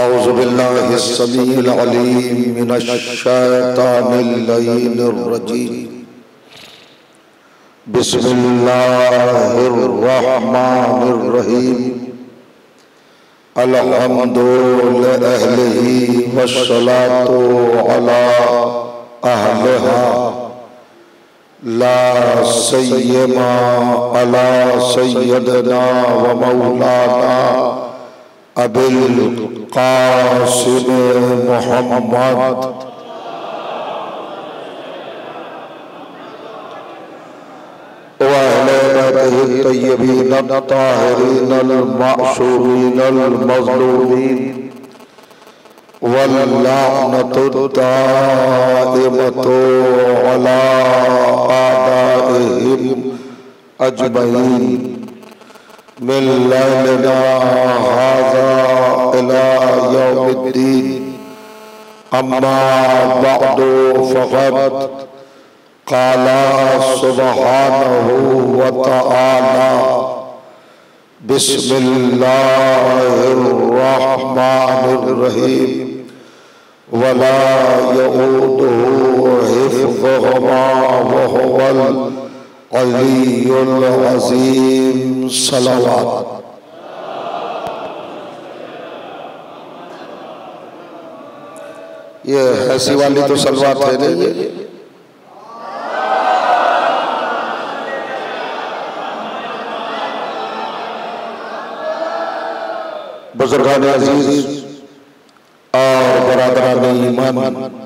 अज़बिल्लाशैतानरजीम बिस्मिल्लाहिर्रहमानिर्रहीम अलहम्दुलिल्लाहि वस्सलातु अला अहलिहा ला सय्यमा अला सय्यदना व मौलाना अबिल कासिम मोहम्मद तय्यबीन ताहिरीन अलमासूरीन अलमज़लूमीन वल्लानतु दाइमतु अला आदाइहिम अजमईन मिन लैलना हाज़ा इला यौमिद्दीन अम्मा बअदु फ़क़द काला सुबहानहु व तआला बिस्मिल्लाहिर्रहमानिर्रहीम वला यऊदुहु हिफ्ज़ुहुमा व हुवल अलियुल अज़ीम सलावत। ये हँसी वाली तो सलवात है नहीं ये? बुजुर्गान अज़ीज़ और बरदरान ईमान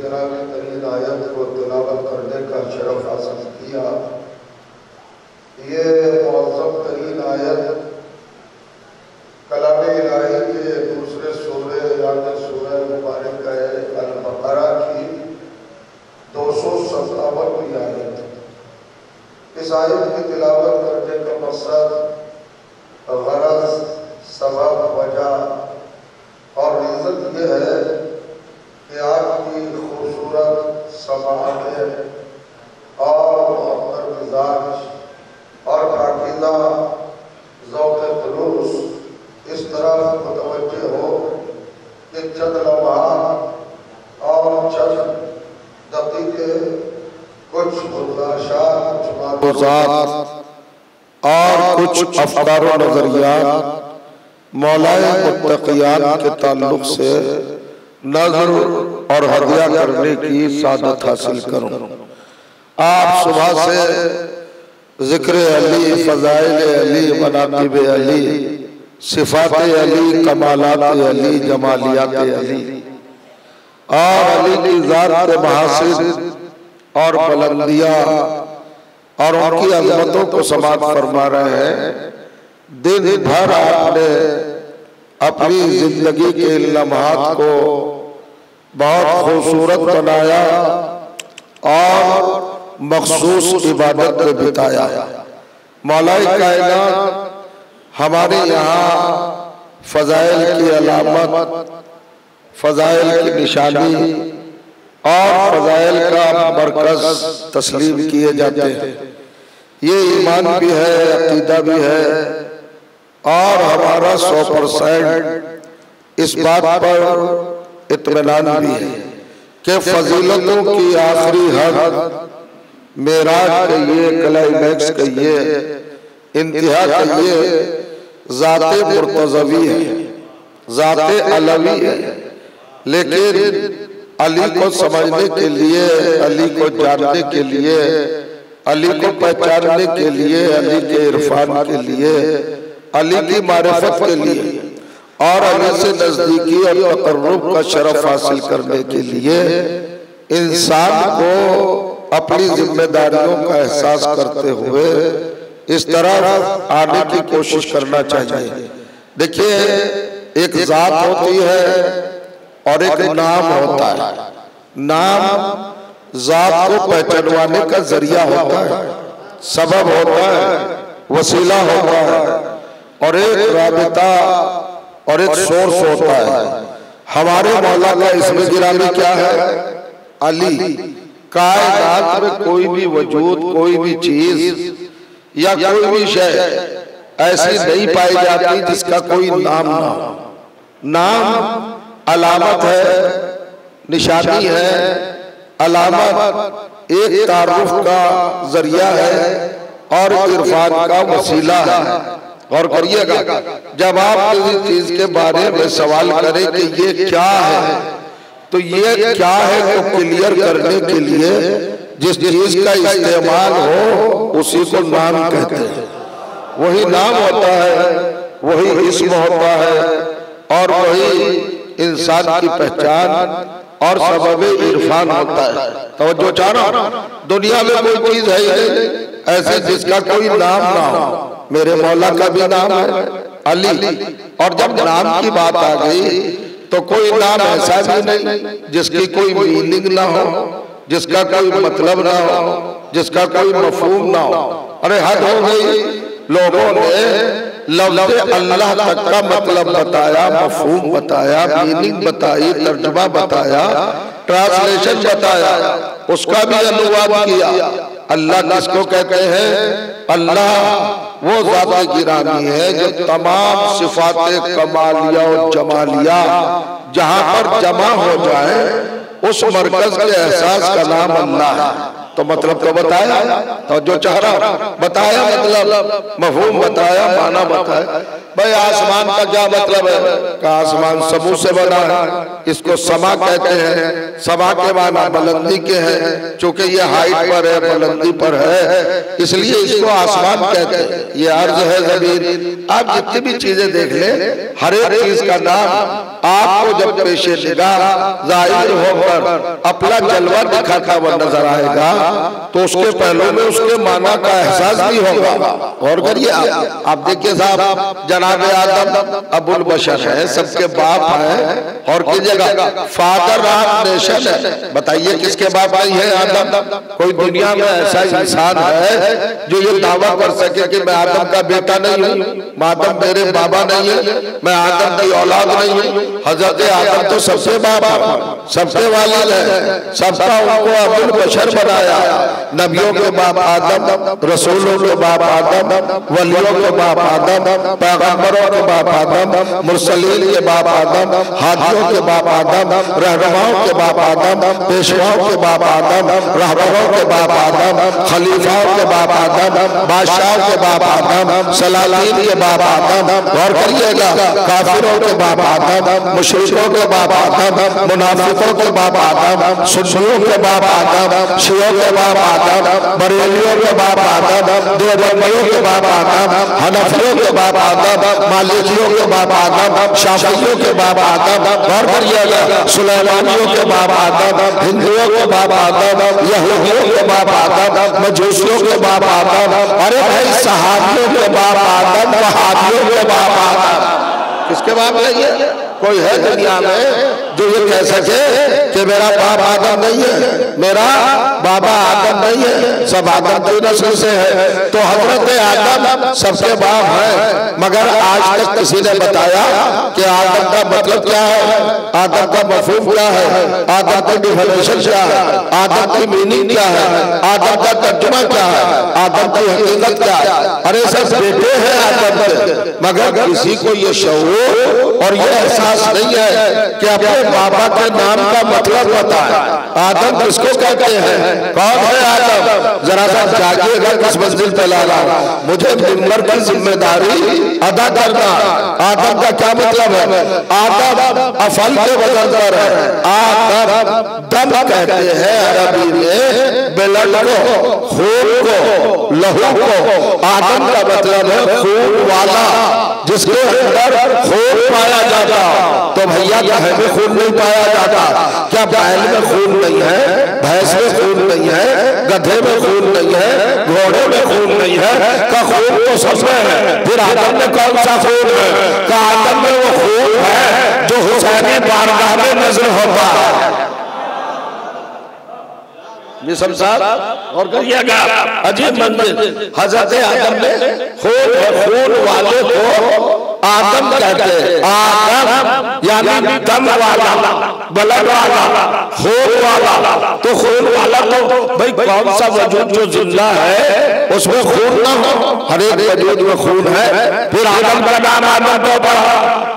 तरह की तरीन आयत को तलावत करने का शरफ हासिल किया ये मौसम तरीन आयत कलाम इलाही के दूसरे सूर्य यानी सूर्य मुबारक अलबकरा की दो सौ सत्तावनवीं आयत इस आयत की तिलावत करने का मकसद गरज सबब वजह और इज़्ज़त यह है कि आपकी खूबसूरत समातें और मुहर मिजाज और पाकिदा ज़ौक़ खलूस इस तरह मुतवजह हो कि चंद लम्हा और चंद दकीके कुछ मुतलाशात कुछ मालूमात और अफकार नजरियात मौलाए मुत्तकियान के ताल्लुक से नज़र और हदिया करने की सादत हासिल करूँ। आप सुबह से ज़िक्र अली, फजाइल अली, मनाकिब अली, सिफात अली, कमालात अली, जमालियात अली। और अली की ज़ात महासिन और बुलंदिया और उनकी अजमतों को समाप्त फरमा रहे हैं। दिन भर आपने अपनी ज़िंदगी के लम्हात को बहुत खूबसूरत बनाया और मखसूस इबादत में बिताया। मौलाई कायनात हमारे यहाँ फजाइल की अलामत फजाइल की निशानी और फजाइल का मरकज तस्लीम किए जाते हैं। ये ईमान भी है अकीदा भी है। और हमारा सौ परसेंट इस बात पर इतमान भी है कि फजीलतों की आखिरी हद मेराज कहिए क्लाइमैक्स कहिए इंतहा कहिए ज़ाते मुर्तजवी है, ज़ाते अलवी है। लेकिन अली को समझने के लिए, अली को जानने के लिए, अली को पहचानने के लिए, अली के इरफान के लिए अली की मारिफत के लिए और अली से नजदीकी और तकर्रुब का शरफ हासिल करने के लिए इंसान को अपनी जिम्मेदारियों का एहसास करते हुए इस तरह आने की कोशिश करना चाहिए। देखिए एक जात होती है और एक नाम होता है। नाम जात को पहचानवाने का ज़रिया होता है। सबब होता है। वसीला होता है। और एक राबिता और एक सोर्स होता है। हमारे मौला का इसमें गिरामी क्या है? अली। कायनात में कोई भी वजूद कोई भी चीज़ या कोई भी शय ऐसी नहीं पाई जाती जिसका कोई नाम ना हो। नाम अलामत है निशानी है अलामत एक तारुफ का ज़रिया है और इरफान का वसीला है। और करिएगा, जब आप किसी चीज़ के बारे में सवाल करें कि ये क्या है तो ये क्या है तो क्लियर करने के लिए जिस चीज़ का इस्तेमाल हो, उसी को नाम कहते हैं। वही नाम होता है, वही इसम होता है, और वही इंसान की पहचान और सबब इरफान होता है। तो जो चाह दुनिया में कोई चीज़ है ही नहीं ऐसे जिसका कोई नाम ना हो। मेरे मौला का भी नाम है अली। और जब नाम की बात आ गई तो कोई नाम ऐसा भी नहीं जिसकी कोई मीनिंग ना हो जिसका कोई मतलब ना हो जिसका कोई मफहूम ना हो। अरे हद हो गई लोगों ने लफ्ज अल्लाह तक का मतलब बताया, मफहूम बताया, मीनिंग बताई, तर्जुमा बताया, ट्रांसलेशन बताया, उसका भी अनुवाद किया। अल्लाह किसको कहते हैं? अल्लाह वो ज़्यादा गिरानी है जो तमाम सिफात कमालिया और जमालिया, जहाँ पर जमा हो जाए, उस मरकज के एहसास का नाम अल्लाह है। तो मतलब तो बताया तो जो चेहरा बताया मतलब मफहूम बताया, माना बताया। भाई, आसमान का क्या मतलब है? का आसमान समूह से बना है। इसको समा कहते हैं। समा के माना बुलंदी के हैं। चूँकि ये हाइट पर है, बुलंदी पर है। इसलिए इसको आसमान कहते हैं। ये अर्ज़ है ज़मीन। आप जितनी भी चीज़ें देख ले, हर एक चीज़ का नाम आपको जब पेशे निगाह ज़ाहिर होकर अपना जलवा दिखाता हुआ नज़र आएगा तो उसके पहलू में उसके माना का एहसास भी होगा। और करिए आप आप देखिए साहब जनाब आदम अबुल बशर है सबके बाप है और कीजिएगा फादर ऑफ़ नेशन है। बताइए किसके बाप आई है आदम? कोई दुनिया में ऐसा इंसान है जो ये दावा कर सके कि मैं आदम का बेटा नहीं हूँ आदम मेरे बाबा नहीं है मैं आदम की औलाद नहीं हूँ हज़रत आदम तो सबसे बाप सबसे वालिद है। सबका उनको अबुल बशर बनाया नबियों के बाप आदम रसूलों के बाप आदम वलियों के बाप आदम पैगम्बरों के बाप आदम मुरसलीन के बाप आदम हाजियों के बाप आदम रहनुमाओं के बाप आदम पेशवाओं के बाप आदम रहबरों के बाप आदम खलीफाओं के बाप आदम बादशाहों के बाप आदम सलालीन के बाप आदम गौर करिएगा काफिरों के बाप आदम मुशरकों के बाप आदम मुनाफिकों के बाप आदम सुन्नियों के बाप आदम शियों के बाप आदम बरेलियों के बाप आदम देवबंदियों के बाप आदम हनफियों के बाप आदम मालिकियों के बाप आदम शाफियों के बाप आदम गौर करिएगा सुलेमानियों के बाप आदम हिंदुओं के बाप आदम यहूदियों के बाप आदम मजूसियों के बाप आदम अरे भाई सहाबियों के बाप आदम वहाबियों के बाप आदम किसके बाप है कोई है दुनिया में जो ये कह सके कि मेरा बाप आदम नहीं है मेरा बाबा आदम नहीं है सब आदम की नस्ल से है? तो हज़रत आदम सबके बाप है। मगर आज तक किसी ने बताया कि आदम का मतलब क्या है? आदम का मफहूम क्या है? आदम का डिफिनेशन क्या है? आदम की मीनिंग क्या है? आदम का तर्जुमा क्या है? आदम की हकीकत क्या है? अरे सब बेटे हैं आदम के। मगर किसी को ये शऊर और ये एहसास नहीं है कि अपने बाबा के नाम का मतलब बताए आदम किसको कहते हैं? कौन है आदम? जरा सा जागिएगा, किस मंजिल पे ला रहा मुझे मिम्बर की ज़िम्मेदारी अदा करना। आदम का क्या मतलब है? आदम अफल के बदल पर है। आदम दम कहते हैं अरबी में ब्लड को, खून को, लहू को। आदम का मतलब है खून वाला, जिसके अंदर खून पाया जाता तो भैया कहे में खून नहीं पाया जाता। क्या बैल में खून नहीं है? भैंस में खून नहीं है? गधे में खून नहीं है? घोड़े में खून नहीं है? का खून तो सब में है। फिर आदम में कौन सा खून है? का आदम में वो खून है जो हुसैनी बारगाह में नज़र होता है? मिसल साहब और करिएगा अजीब मंदिर, हज़रत आदम ने खून खून वाले को आदम कहते हैं। आदम यानी दम वाला, बलद वाला, खून वाला। तो खून वाला तो भाई कौन सा वजूद जो ज़िंदा है? उसमें खून ना हो। हर एक वजूद में खून है। फिर आदम का नाम आदम तो पड़ा।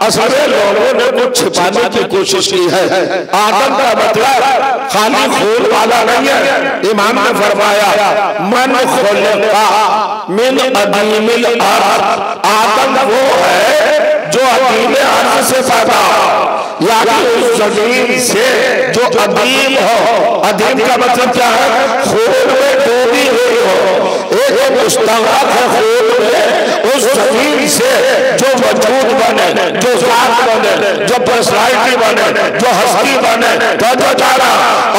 असल लोगों ने कुछ छिपाने की कोशिश की है। आदम का मतलब खाली खून वाला नहीं है। इमाम ने फरमाया, मन खुलका मिन अदीमिल आदम। वो है जो अदीम अर्थ से पैदा उस ज़मीन से जो अदीम हो। अदीम का मतलब क्या है? खून में डूबी हुई हो। एक मुस्तगरक है खून में उस ज़मीन से जो वजूद बने जो जात बने जो पर्सनालिटी बने जो हस्ती बने तो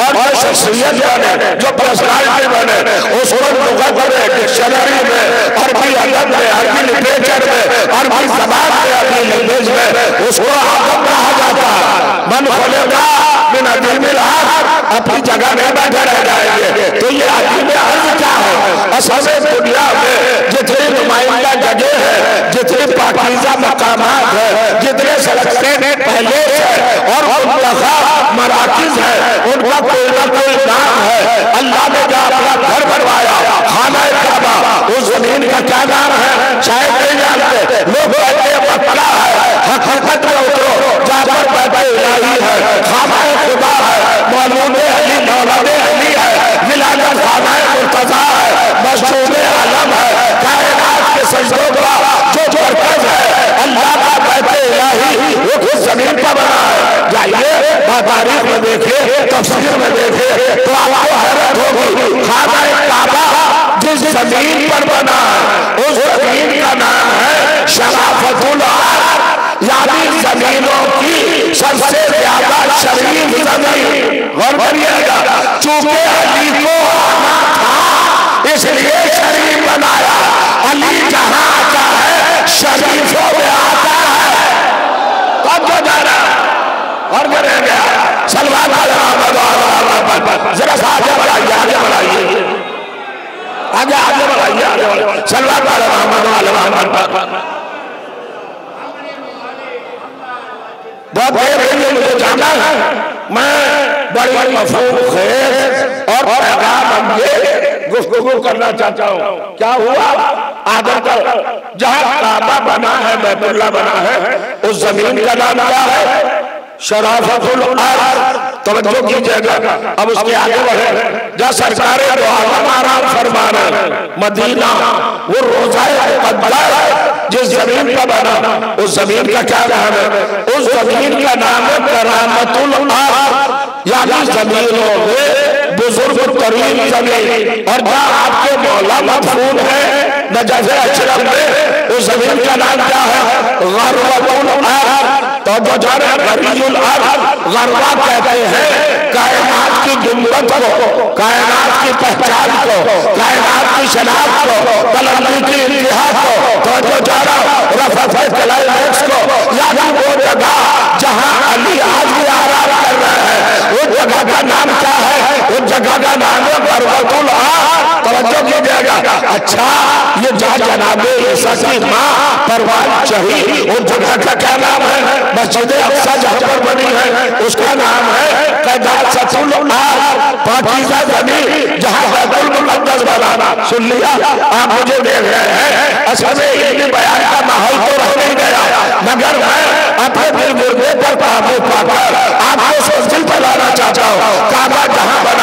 और जो शख्सियत बने जो पर्सनालिटी बने उसको लुगत में डिक्शनरी में अरबी अदब में अरबी लिटरेचर में अरबी जबान में अरबी लैंग्वेज में उसको आदम कहा जाता मन खोलेगा बिन अदीमिल हक अपनी जगह में बैठे रह जाएँगे। तो ये अदीम अर्ज़ क्या है? असल में दुनिया में जितनी नुमाइंदा जगह है, जितने पाकिजा मकाम है, जितने सड़कें पहले और मराकिज है, उनका कोई ना कोई नाम है। अल्लाह ने जो अपना घर बनवाया, खाना काबा उस ज़मीन का क्या नाम है? शायद नहीं जानते। लोग कहते हैं पतला है। हकीकत में उतरो, जहाँ पर बैठे है। खाना मौलाद जो है, अल्लाह का बैठे इलाही ज़मीन पर बना जाइए में देखे तफसीर में देखे तो आपको हैरत जिस ज़मीन पर बना उस ज़मीन का नाम है शराफतुल यानी जमीनों की सबसे ज़्यादा शरीफ ज़मीन। गौर करिएगा, चूँकि अली को आना था, इसलिए शरीफ बनाया। अली जहाँ आता है, शरीफों में आता है। कब जो जाना? और करेंगे सलमान जरा आगे बढ़ाइए आगे बढ़ाइए। आगे आगे बढ़ाइए आगे बढ़ाइए। सलमान मोहम्मद मोहम्मद बहुत देर हो गई मुझे जाना है। मैं बड़ी मफहूम खैर और पैगाम ये गुफ्तगू करना चाहता हूँ। क्या हुआ? आदम का जहाँ काबा बना है बैतुल्ला बना है उस ज़मीन का नाम क्या है? शराफतुल तवज्जो कीजिएगा। अब उसके आगे बढ़े। जहाँ सरकार दो आलम आराम फरमा रहे मदीना वो रोजा मुकद्दस जिस ज़मीन का बना उस ज़मीन का क्या नाम है? उस ज़मीन का नाम है करामतुल यानी जमीनों बुज़ुर्ग तरीन ज़मीन। और जहाँ आपके मौला मफून है नजफ अशरफ में, उस ज़मीन का नाम क्या है? तो जो गरबा कहते हैं, कायनात की गुंबद को, कायनात की पहचान को, कायनात की शनाख्त को बुलंदी की इंतहा को तो जो को यानी वो जगह जहाँ अली आज भी आराम कर रहे हैं उस जगह का नाम क्या है? उस जगह का नाम है बरबतुल तवज्जो कीजिएगा। अच्छा ये जहाँ जनाबे ईसा की माँ परवान चही उस जगह का क्या नाम है? मस्जिद अक्सा जहाँ पर बनी है, उसका नाम है कैदासतुल पाकीज़ा ज़मीन जहाँ बैतुल मुक़द्दस बना। सुन लिया, आप मुझे देख रहे हैं, असल में इल्मी बयान का माहौल तो रह नहीं गया। मगर मैं अपने दिल गुर्दे पर काबू पाकर आपको सोचिल पर लाना चाहता हूँ। काबा जहाँ बना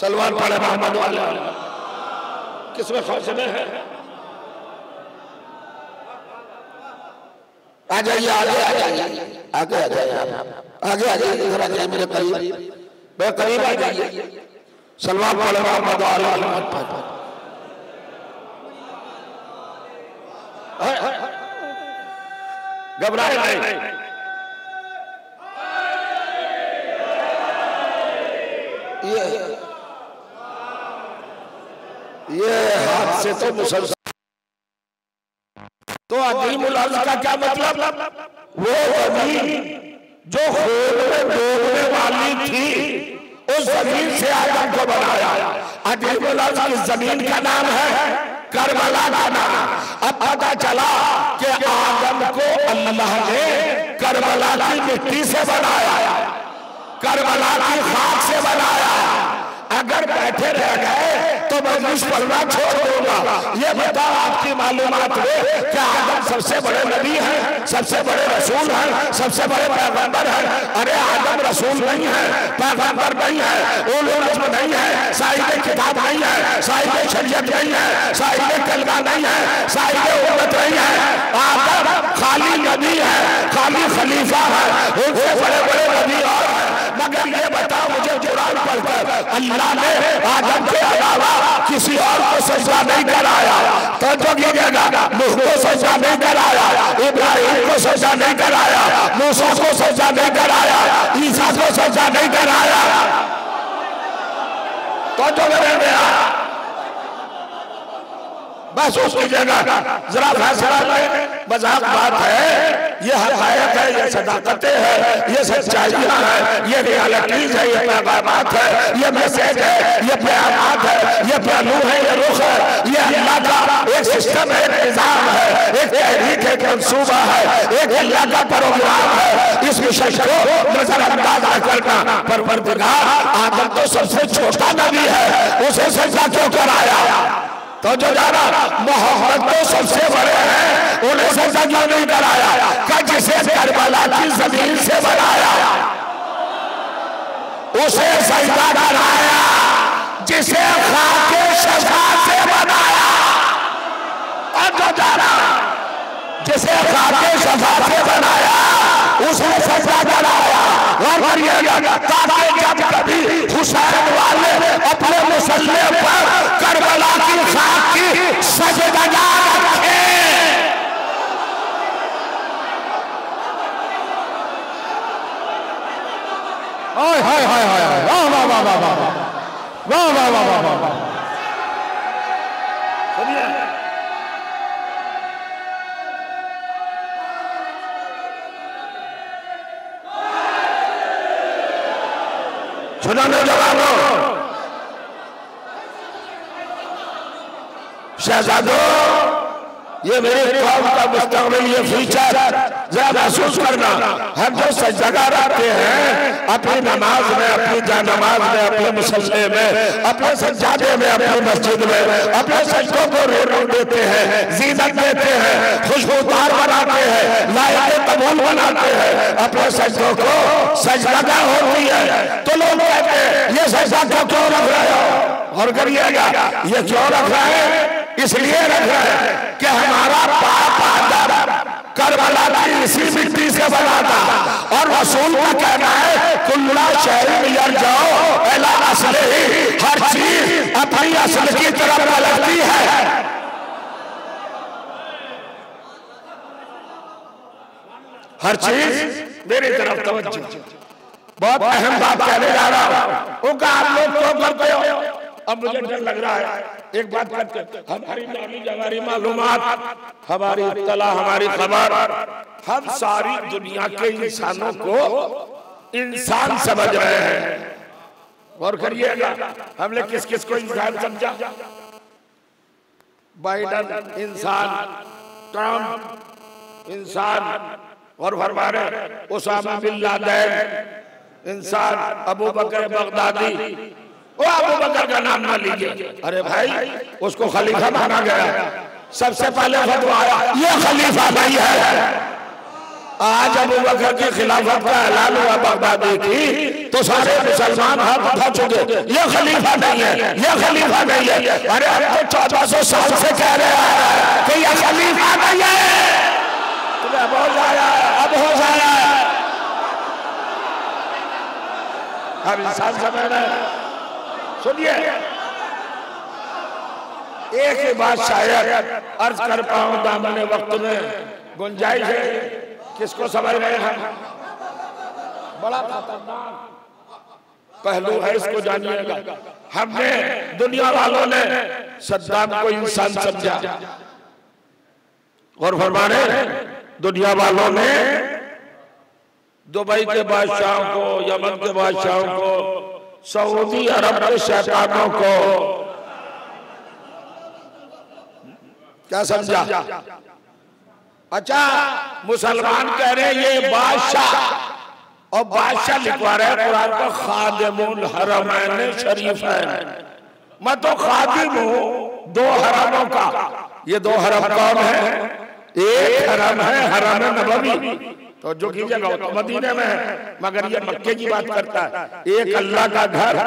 सलमान पढ़े मोहम्मद वाले किसमें खौफ में है आ जाइए आगे आ जाइए आगे आ जाइए आगे आ जाइए इधर आ जाइए मेरे करीब मैं करीब आ जाइए सलमान पढ़े मोहम्मद और मोहम्मद पर घबराए नहीं ये ये हाथ से तो मुसलसल तो अजीम का क्या मतलब? वो ज़मीन जो डूबने वाली थी, उस ज़मीन से आदम को बनाया। अजीम की ज़मीन का नाम है करबला का नाम। अब पता चला कि आदम को अल्लाह ने करबला की मिट्टी से बनाया, करबला की खाक से बनाया। अगर बैठे रह गए तो मजलिस पढ़ना छोड़ दूँगा। ये बताओ आपकी मालूमात कि आदम सबसे बड़े नबी हैं सबसे बड़े रसूल हैं सबसे बड़े पैगंबर हैं। अरे आदम रसूल नहीं है पैगंबर नहीं है उलूम नहीं है साहिब किताब नहीं है साहिब शरीयत नहीं है साहिब कलमा नहीं है साहिब उम्मत नहीं है। आदम खाली नबी है खाली खलीफा है उनसे बड़े बड़े अल्लाह ने आदम के अलावा किसी और को सजदा नहीं कराया। तो जो गिरेगा नूह को सजदा नहीं कराया। इब्राहिम को सजदा नहीं कराया। मूसा को सजदा नहीं कराया। ईसा को सजदा नहीं कराया। तो जो गिरेगा उसकी जगह जरा फैसला लें मज़ाक बात है। ये हकायत है, ये सदाकतें है। ये सच्चाइयाँ है। ये रियलिटीज है, ये पैगामात है। ये मैसेज है, ये बयानात है। ये पहलू है, ये रुख है। ये अल्लाह का एक सिस्टम है निज़ाम है। एक तहरीक एक मंसूबा है। एक अल्लाह का प्रोग्राम है। इस विषय को नजरअंदाज न करना। परवरदिगार, आदम तो सबसे छोटा नबी है। उसे सजा क्यों कराया? तो जो जाना मोहम्मद तो सबसे बड़े हैं, उन्हें सजा क्यों नहीं कराया का जिसे करबला की ज़मीन से बनाया, उसे सजदा कराया, जिसे खाके शफा से बनाया। और जो जाना जिसे खाके शफा से बनाया उसे और करिएगा ताकि जब कभी हुसैन वाले अपने मुसल्ले पर करबला की खाक की सजदा रखे। हाय हाय हाय हाय वाह वाह वाह वाह वाह वाह। वाह वाह वाह वाह Fernando Delano! Chazador! ये मेरे कौम का मुस्तकबिल, ये फ्यूचर जरा महसूस करना, हम जो सजगा रखते हैं, अपनी नमाज़ में, अपनी जा नमाज़ में, अपने मुसल्ले में, अपने सज्जादे में, अपनी मस्जिद में, अपने सजदों को रोक देते हैं, जीनत देते हैं, खुशबूदार बनाते हैं, लायक कबूल बनाते हैं। अपने सजदों को सजदा होती है? तो लोग कहते हैं, ये सजदा क्यों रख रहे हो? और करिएगा, ये क्यों रख रहे हैं? इसलिए रख रहे हैं कि हमारा बाप आदम करबला की इसी मिट्टी से बना था और रसूल का कहना है, कुल्ला शहर में जाओ एला असल ही हर चीज़ अपनी असल की तरफ़ पलटती है। हर चीज़ मेरी तरफ़ तवज्जो। बहुत अहम बात कहने जा रहा हूँ। उनका आप लोग क्यों करते हो? अब मुझे डर लग रहा है। एक बात करते हमारी नॉलेज हमारी मालूमात, हमारी इत्तला हमारी खबर, हम सारी दुनिया के इंसानों को इंसान समझ रहे हैं। और करिएगा, हमने किस किस को इंसान समझा? बाइडन इंसान ट्रंप इंसान, और फरमा रहे उसामा बिन लादेन इंसान, अबू बकर बगदादी ओ अबू बकर का नाम ना लीजिए। अरे भाई उसको खलीफा माना गया। सबसे पहले फतवा आया। ये खलीफा भाई है। आज अबू बकर की खिलाफत का ऐलान हुआ बगदादी की तो सारे मुसलमान हाथ उठा चुके। ये खलीफा नहीं है ये खलीफा नहीं है। अरे हम तो चौदह सौ साल से कह रहे हैं कि ये खलीफा नहीं है। अब हो जाया अब हो जाया। अब इंसान समझ रहे हैं। सुनिए। एक ही बात शायद अर्ज़ कर पाऊँ दामने वक्त में। गुंजाइश है। किसको समझ रहे हैं? बड़ा खतरनाक। पहलू है, इसको जानिएगा। हमने दुनिया वालों ने सद्दाम को इंसान समझा। और फरमाने, दुनिया वालों ने दुबई के बादशाहों को, यमन के बादशाहों को सऊदी अरब के शैतानों को। क्या समझा? अच्छा मुसलमान कह रहे ये बादशाह। और बादशाह लिखवा रहे कुरान का खादिमुल हरमैन शरीफ है। मैं तो खादिम हूँ, दो हरमों का। ये दो हरम कौन है? एक हरम है, हरम नबवी। तो जो कीजिएगा तो मदीने में है मगर ये मक्के की बात करता है। एक अल्लाह का घर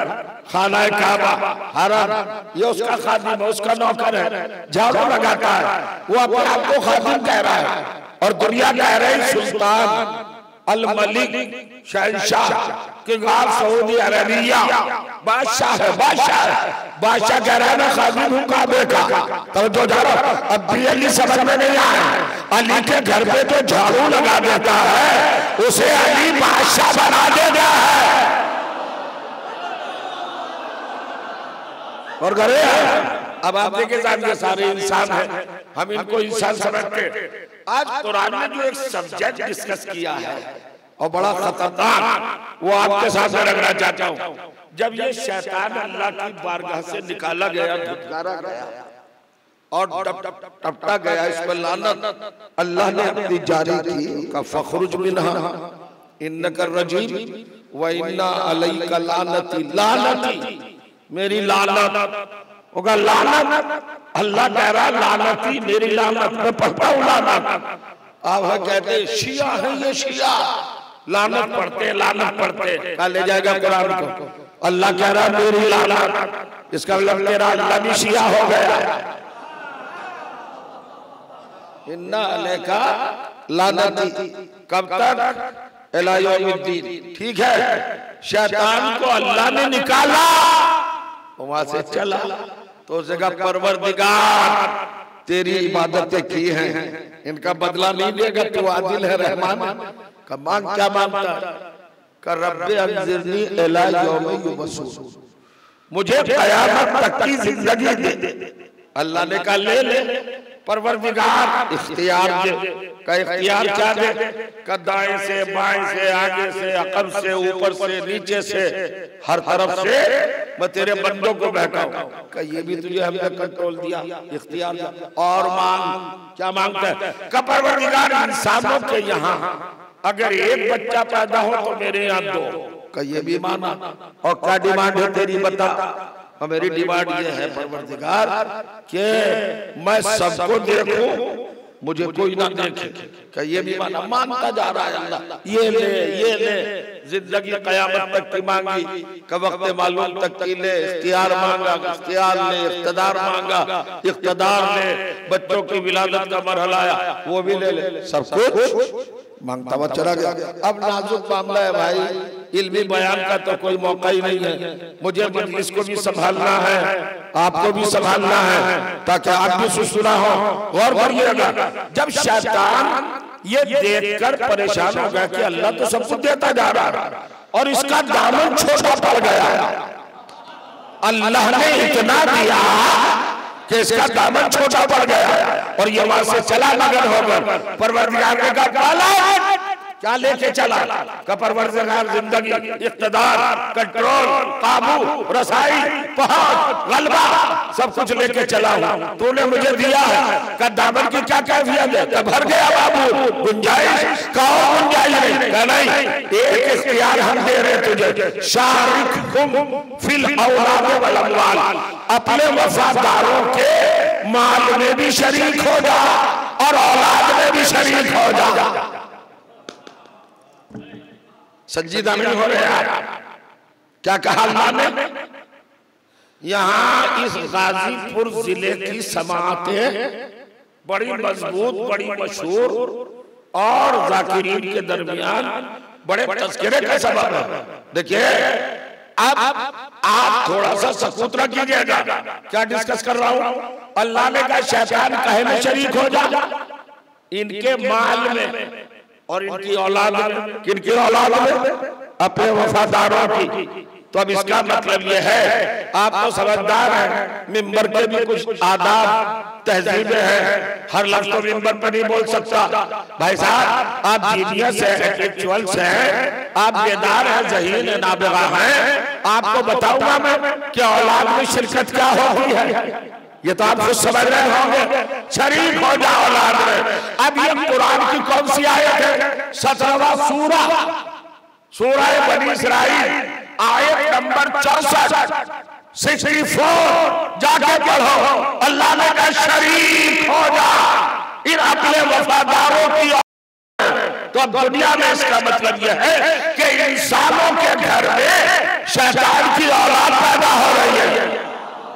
खाना काबा हरम। ये उसका खादिम है उसका नौकर है। झाड़ू लगाता है। वो अपने आप को खादिम कह रहा है। और दुनिया कह रही सुल्तान। अल मलिक शहनशाह किंग ऑफ़ सऊदी अरबिया। बादशाह है बादशाह है। बादशाह कह रहा है, मैं खादिम हूँ काबे का। तो जो जा अब भी अली समझ में नहीं आया अली के घर पे तो झाड़ू लगा देता है, उसे अली बादशाह बना देता है। और घरे अब आप देखे सारे इंसान हैं। हम इनको इंसान समझते आज कुरान में जो एक सब्जेक्ट डिस्कस किया है और बड़ा खतरनाक वो आपके सामने रखना चाहता हूँ। जब ये शैतान अल्लाह की बारगाह से निकाला गया धुतकारा गया। और टप टप टपटा गया इस पर लानत। अल्लाह ने अपनी जारी की का। फखरुज मिनहा। इन्नकर रजीम व इन्ना अलैका लानती। लानती। मेरी लानत। होगा, लानत, अल्लाह कह रहा लानती मेरी लानत, मैं पढ़ता हूँ लानत। आप कहते हैं, शिया है ये शिया, लानत पढ़ते लानत पढ़ते। कल ले जाएगा कुरान को। अल्लाह कह रहा मेरी लानत, इसका मतलब तेरा अल्लाह भी शिया हो गया। इन्ना लेखा लानती, कब तक? ठीक है, शैतान को अल्लाह ने निकाला, वहाँ से चला। तो जगह परवरदिगार तेरी इबादतें की हैं। इनका बदला नहीं लेगा तू आदिल है रहमान। का मांग क्या माँगता कर रब्बे अंजिरनी इला यौम युबसूर मुझे कयामत तक की ज़िंदगी दे। अल्लाह ने कहा, ले ले। परवरदिगार, इख्तियार दे, का इख्तियार क्या दे? का दाएँ से, बाएँ से, आगे से, अकब से, ऊपर से, नीचे से, हर तरफ़ से मैं तेरे बंदों को बहकाऊं। का ये भी तुझे हमने कंट्रोल दिया, इख्तियार दिया। और मांग, क्या माँगता है का परवरदिगार, इंसानों के यहाँ, अगर एक बच्चा पैदा हो तो मेरे यहाँ दो। का ये भी माना, और क्या डिमांड है तेरी, बता। और मेरी डिमांड ये है परवरदिगार कि मैं सबको देखूँ मुझे कोई ना देखे क्या ये भी माना मानता जा रहा है अल्लाह। ये ले ये ले। ज़िंदगी कयामत तक की मांगी का वक्त मालूम तक की ले इख्तियार मांगा इख्तियार ने इख्तदार मांगा इख्तदार ने बच्चों की विलादत का मरहला आया वो भी ले ले सब कुछ। माँगता हुआ चला गया। अब नाजुक मामला है भाई। इल्मी बयान का तो कोई मौका ही नहीं है। मुझे मजलिस को भी संभालना है। आपको भी संभालना है। ताकि आप भी सुसुना हो। और करिएगा जब शैतान ये देखकर परेशान हो गया कि अल्लाह तो सब देता जा रहा है। और इसका दामन छोटा पड़ गया। अल्लाह ने इतना दिया कि इसका दामन छोटा पड़ गया और ये वहाँ से चला लगन होकर परवरदिगार का कहा क्या लेके चला? का परवरदिगार ज़िंदगी इख्तदार कंट्रोल काबू रसाई गलबा सब कुछ लेके चला। हूँ तूने मुझे दिया है। का दामन की क्या कैफियत है? भर गया बाबू। गुंजाइश? कहो गुंजाइश नहीं नहीं। एक इख्तियार हम दे रहे तुझे। शारिक फिल औलाद वल अमवाल। अपने वफादारों के माल में भी शरीक हो जा और औलाद में भी शरीक हो जा। संजीदा नहीं हो रहे आप क्या कहा अल्लाह ने? यहाँ इस गाजीपुर ज़िले की समातें बड़ी मज़बूत, बड़ी मशहूर और जाकिरीन के दरमियान बड़े तस्करे का सबब है। देखिए, अब आप थोड़ा सा सकूतरा कीजिएगा। क्या डिस्कस कर रहा हूँ? अल्लाह ने कहा, शैतान कहे में शरीक हो जा? इनके माल में और इनकी औलाद में किनकी औलाद में? अपने वफादारों की। तो अब इसका मतलब यह है आप तो समझदार हैं मिंबर के भी कुछ आदाब तहजीबें हैं। हर लफ्ज तो मिंबर पर नहीं बोल सकता। भाई साहब आप जीनियस हैं इंटेलेक्चुअल्स हैं। आप बेदार हैं जहीन है नाबिगा हैं आपको बताऊँगा मैं कि औलाद में शिरकत क्या होती है? ये तो आप खुद समझ रहे होंगे। शरीक हो जाओ औलाद में अब ये कुरान की कौन सी आयत है? सत्रहवा सूरा। सूरा बनी इसराइल, आयत नंबर चौसठ। Sixty four. जाके पढ़ो। अल्लाह ने कहा, शरीक हो जा। इन अपने वफादारों की तो अब दुनिया में इसका मतलब यह है कि इंसानों के घर में शैतान की औलाद पैदा हो रही है।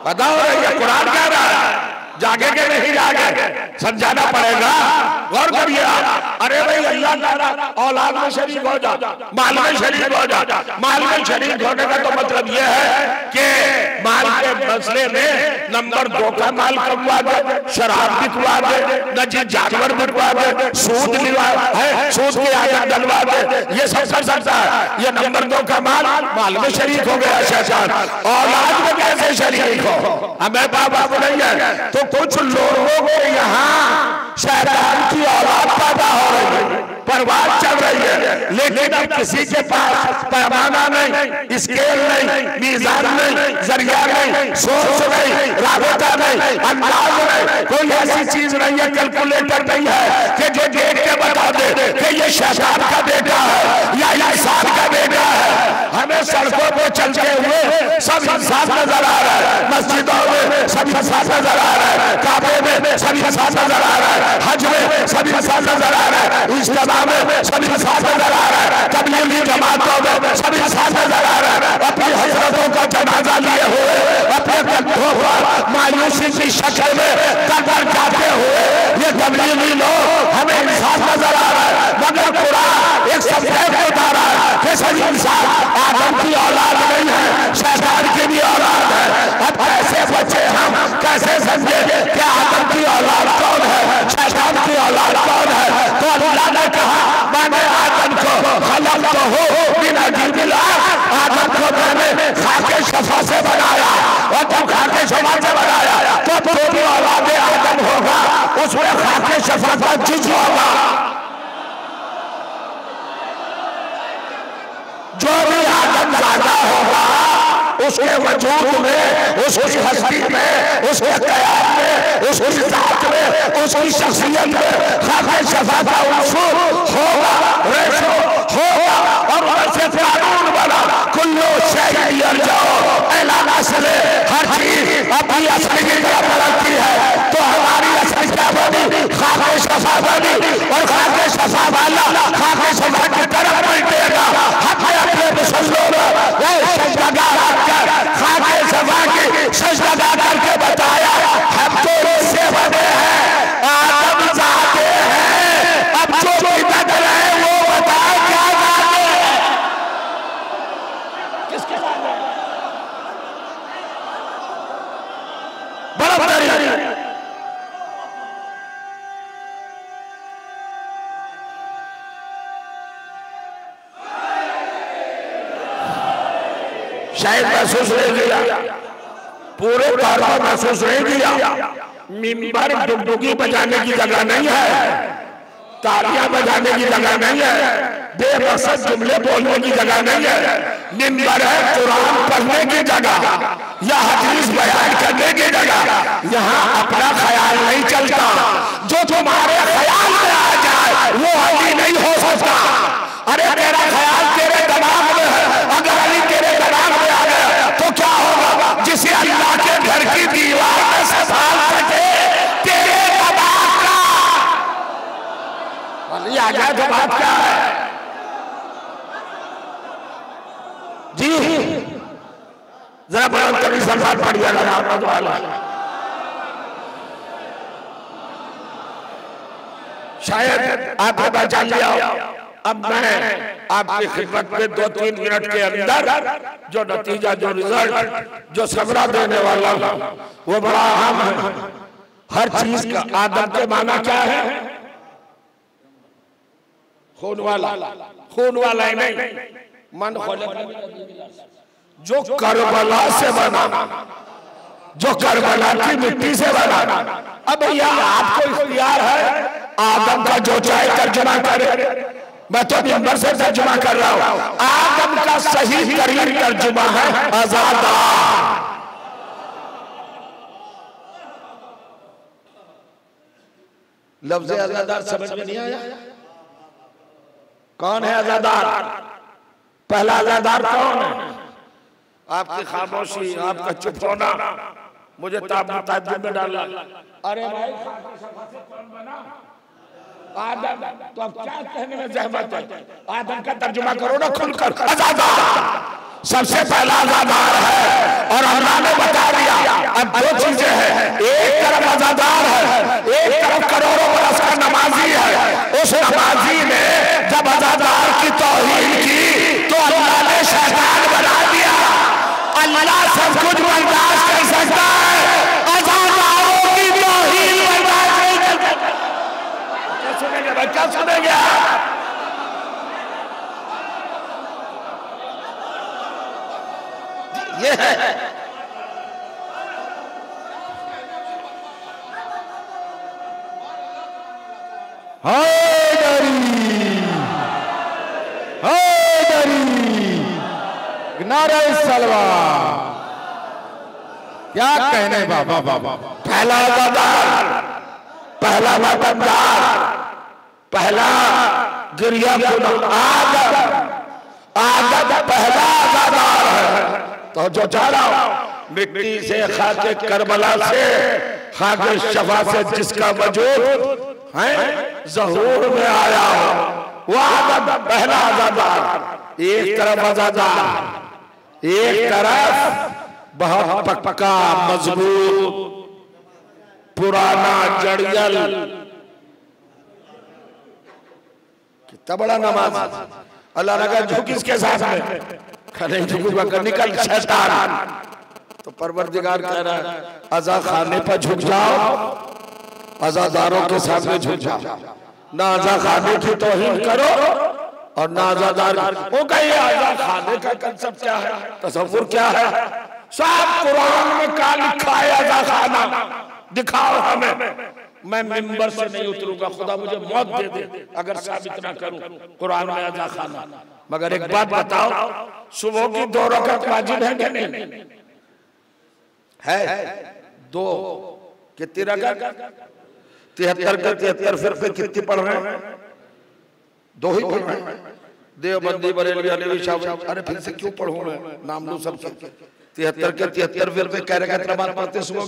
पैदा ये कुरान क्या रहा है? जागे के नहीं जागे। समझाना पड़ेगा। गौर करिए अरे भाई, अल्लाह औलाद में शरीक हो जा। माल में शरीक हो जा। माल में शरीक होने का तो मतलब यह है कि माल के मसले में नंबर दो का माल कमवा दे, शराब बिकवा दे नजीब जानवर बिकवा दे, सूद लिवा है, सूद की आयत डलवा दे। ये सब कर सकता है। ये नंबर दो का माल माल में शरीक हो गया, शैतान। औलाद में कैसे शरीक हो? हमें नहीं है तो कुछ लोगों के यहाँ। शैतान की औलाद पैदा हो रही है परवाज चल रही है। लेकिन अब किसी के पास पैमाना नहीं, स्केल नहीं, मीजान नहीं, ज़रिया नहीं, सोच नहीं, राबता नहीं, अंदाज नहीं। कोई ऐसी चीज़ नहीं है कैलकुलेटर नहीं है कि जो देख के बता दे कि ये शैतान का बेटा है या इंसान का बेटा है। हमें सड़कों पे चलते हुए सब इंसान नज़र आ रहा है। मस्जिदों में सब इंसान नज़र आ रहा है। काबे में सब इंसान नज़र आ रहा है। हज में सब इंसान नज़र आ रहा है। इज्तमा में सब इंसान नज़र आ रहा है। तबलीगी जमातों में सब इंसान नज़र आ रहा है। अपनी हजरतों का जनाजा लिए हुए, अपने कंधों पर मायूसी की शक्ल में कदर जाते हुए ये तबलीगी लोग हमें इंसान नज़र बचे हम। कैसे समझे? कि आदम की औलाद कौन है? शैतान की औलाद कौन है? तो अल्लाह ने कहा, मैंने आदम को खलक तो हो, बिना गिला आदम को मैंने खाके शफा से बनाया और जब खाके शफा से बनाया तो पूरी औलाद आदम होगा, उसमें खाके शफा का जुज होगा। जो भी उसके वजूद में उसकी हस्ती में उसके कयाम में उसकी जात में उसकी शख्सियत में खाफे शफा का उसूल होगा रेशो होगा और वैसे कानून बना कुल्लो शहर जाओ ऐलान असले हर चीज़ अपनी असली की तरफ़ बढ़ती है। तो हमारी असली क्या बनी खाफे शफा बनी और खाफे शफा वाला खाफे शफा की तरफ़ पलटेगा हमें अपने मुसल्लों में की सजदा करके बताया हम तो इससे बने हैं, आदम जाते हैं। अब जो बिदत रहे वो बताए क्या जाते हैं। किसके बड़ा बड़ा शायद महसूस नहीं किया। पूरे पर महसूस नहीं किया। मिम्बर बजाने की जगह नहीं है। तालियाँ बजाने की जगह नहीं है। बेमकसद जुमले बोलने की जगह नहीं है। मिम्बर है कुरान पढ़ने की जगह या हदीस बयान करने की जगह। यहाँ अपना ख्याल नहीं चलता। जो तुम्हारे ख्याल में आ जाए, वो अली नहीं हो सकता। अरे तेरा ख्याल तेरे दिमाग में है। अगर अली तेरे दिमाग में आ गया तो क्या जिसे अल्लाह के घर की दीवार में संभाल सके तेरे दिमाग का। अली आ जाए तो बात क्या है? जी। जरा बड़ा कभी सलमान पढ़िएगा रहमत वाला शायद आपने पहचान लिया अब मैं आपकी खिदमत में दो तीन मिनट के अंदर जो नतीजा जो रिज़ल्ट जो सबरा देने वाला हूँ वो बड़ा अहम है। हर चीज़ का आदम के माना क्या है? खून वाला। खून वाला। ही नहीं। मन खोले। जो करबला से बना। जो करबला की मिट्टी से बना। अब भैया आपको इख्तियार है। आदम का जो चाहे तर्जुमा करे। मैं तो नंबर से तर्जुमा कर रहा हूँ। आदम का सही तरीन तर्जुमा है, आजादा। लफ्ज आजादार समझ में नहीं आया? कौन है आजादार? पहला आजादार कौन है? आपकी खामोशी, आपका चुप होना मुझे ताजुब में डाला अरे भाई कौन बना? आदम तो अब क्या कहने में जहमत है? आदम का तर्जुमा करो ना खुलकर। सबसे पहला आजादार है। और अल्लाह बता दिया, अब दो चीज़ें हैं। एक तरफ़ आजादार है, एक तरफ़ करोड़ों बरस का नमाजी है। उस नमाजी ने जब आजादार की तौहीन की तो अल्लाह ने शैतान बना दिया। अल्लाह सब कुछ बर्दाश्त कर सकता है आजादारों की तौहीन बर्दाश्त नहीं कर सकता सुनेंगे भाई क्या सुनेंगे ये है। नारे। सलवा। क्या कहने बाबा बाबा? पहला वफादार पहला वफादार पहला गिरिया आदम आदम पहला वफादार है। तो जो जा रहा मिट्टी से खाके करबला से खाके शफा से जिसका वजूद है, जहूर में आया हो, वो आदम पहला आजादार एक तरफ़ आजादार एक तरफ़ बहुत पक्का मज़बूत, पुराना जड़ियल कितना बड़ा नमाज़। अल्लाह ने कहा झुक इसके साथ में? खड़े झुक निकल, शैतान। तो परवरदिगार कह रहा है अजा खाने पर झुक जाओ। आजादारों के सामने झुक जाओ। ना अजा खाने की तोहिन करो और ना आजादार वो कही आजा खाने का कंसेप्ट क्या है? तस्वुर क्या है? सब कुरान में क्या लिखा है आजा खाना दिखाओ हमें। मैं मिंबर से नहीं उतरूँगा, खुदा मुझे मौत दे दे, अगर साबित ना करूँ, कुरान में आजा खाना। मगर एक बात बताओ, सुबह की दो रकत वाजिब है कि नहीं? है, दो कितनी रकत? तिहत्तर के तिहत्तर फिर फिर कितनी पढ़ रहे हैं? दो ही पढ़ रहे हैं। देवबंदी बरेलवी अलेवी शाह अरे फिर से क्यों पढ़ूं मैं? नाम लू सब तिहत्तर के तिहत्तर फिर फिर कह रहे पढ़ते सुबह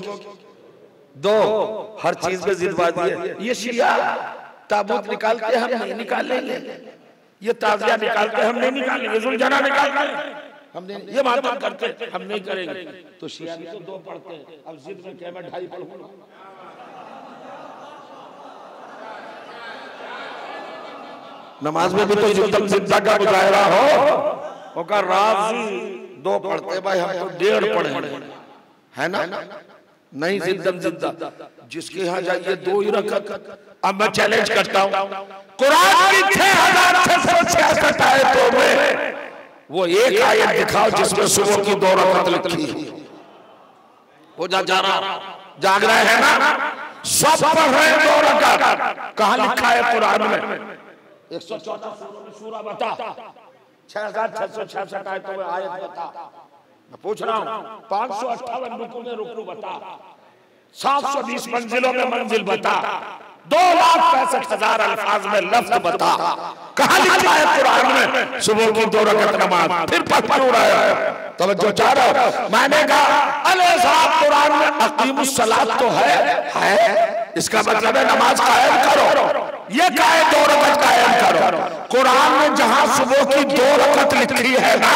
दो हर चीज़ में जिदबाजी है। ये शिया ताबूत निकालते हम नहीं निकालेंगे। ये ताजिया निकालते हम नहीं निकालेंगे। जुलझना निकालते हम ये मातम करते हम नहीं करेंगे। तो शिया तो दो पढ़ते हैं। अब जिद में क्या मैं ढाई पढ़ूँगा नमाज़ में भी तो जिद्दम जिद्दा का मुजाहरा हो। होकर राज़ी दो पढ़ते भाई हम तो डेढ़ पढ़े है ना? नहीं जिद्दम जिद्दा जिसके यहाँ जाइए दो ही रकत। अब मैं चैलेंज करता हूँ। कुरान की छह हज़ार छह सौ छियासठ आयतों में वो एक आयत दिखाओ जिसमें सुबह की दो रकत लिखी है। वो जा जा रहा जाग रहे हैं ना? सब पढ़ रहे हैं दो रकत। कहा लिखा है कुरान में? एक सौ चौदह सूरा बता। छह हज़ार छह सौ छियासठ आयतों में आयत बता। मैं पूछ रहा हूँ। पाँच सौ अट्ठावन रुकू में रुकू बता। सात सौ बीस मंजिलों में मंजिल बता। दो लाख पैंसठ हज़ार अल्फाज में लफ्ज बता। कहा लिखा है कुरान में? सुबह की दो रकत नमाज़। फिर पढ़ रहा है। तब जो चाह रहा मैंने कहा अरे साहब कुरान में अकीमुस सलात तो है। है। इसका मतलब है नमाज़ कायम करो। ये काहे दो रकत कायम करो। कुरान में जहाँ सुबह की दो रकत लिखी है ना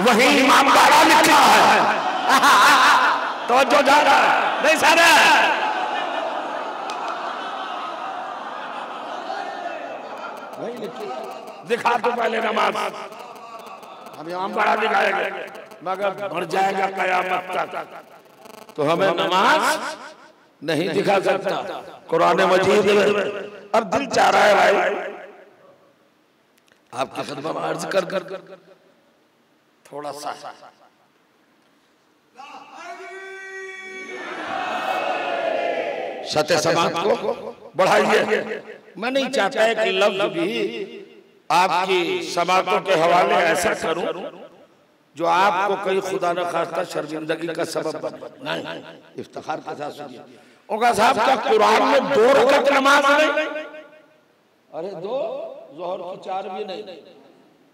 वही इमाम बारा लिखा है। तो जो जा रहा है। नहीं सारे। दिखा तो पहले नमाज़। हम यहाँ बड़ा दिखाएँगे। मगर बढ़ जाएगा कयामत तक। तो हमें नमाज़ नहीं दिखा सकता। कुरान मजीद में अब दिल चाह रहा है भाई। आपकी खिदमत में अर्ज़ कर। कर। थोड़ा सा। सत्य समाज को बढ़ाइए। मैं नहीं चाहता है कि लफ्ज भी आपकी समातों के हवाले ऐसा करूँ जो आपको कहीं खुदा न खास्ता शर्मिंदगी का सबब बने। नहीं इफ्तार के साथ सुनिए। उनका साहब का कुरान में दो रकत नमाज़ नहीं। अरे दो जोहर की चार भी नहीं।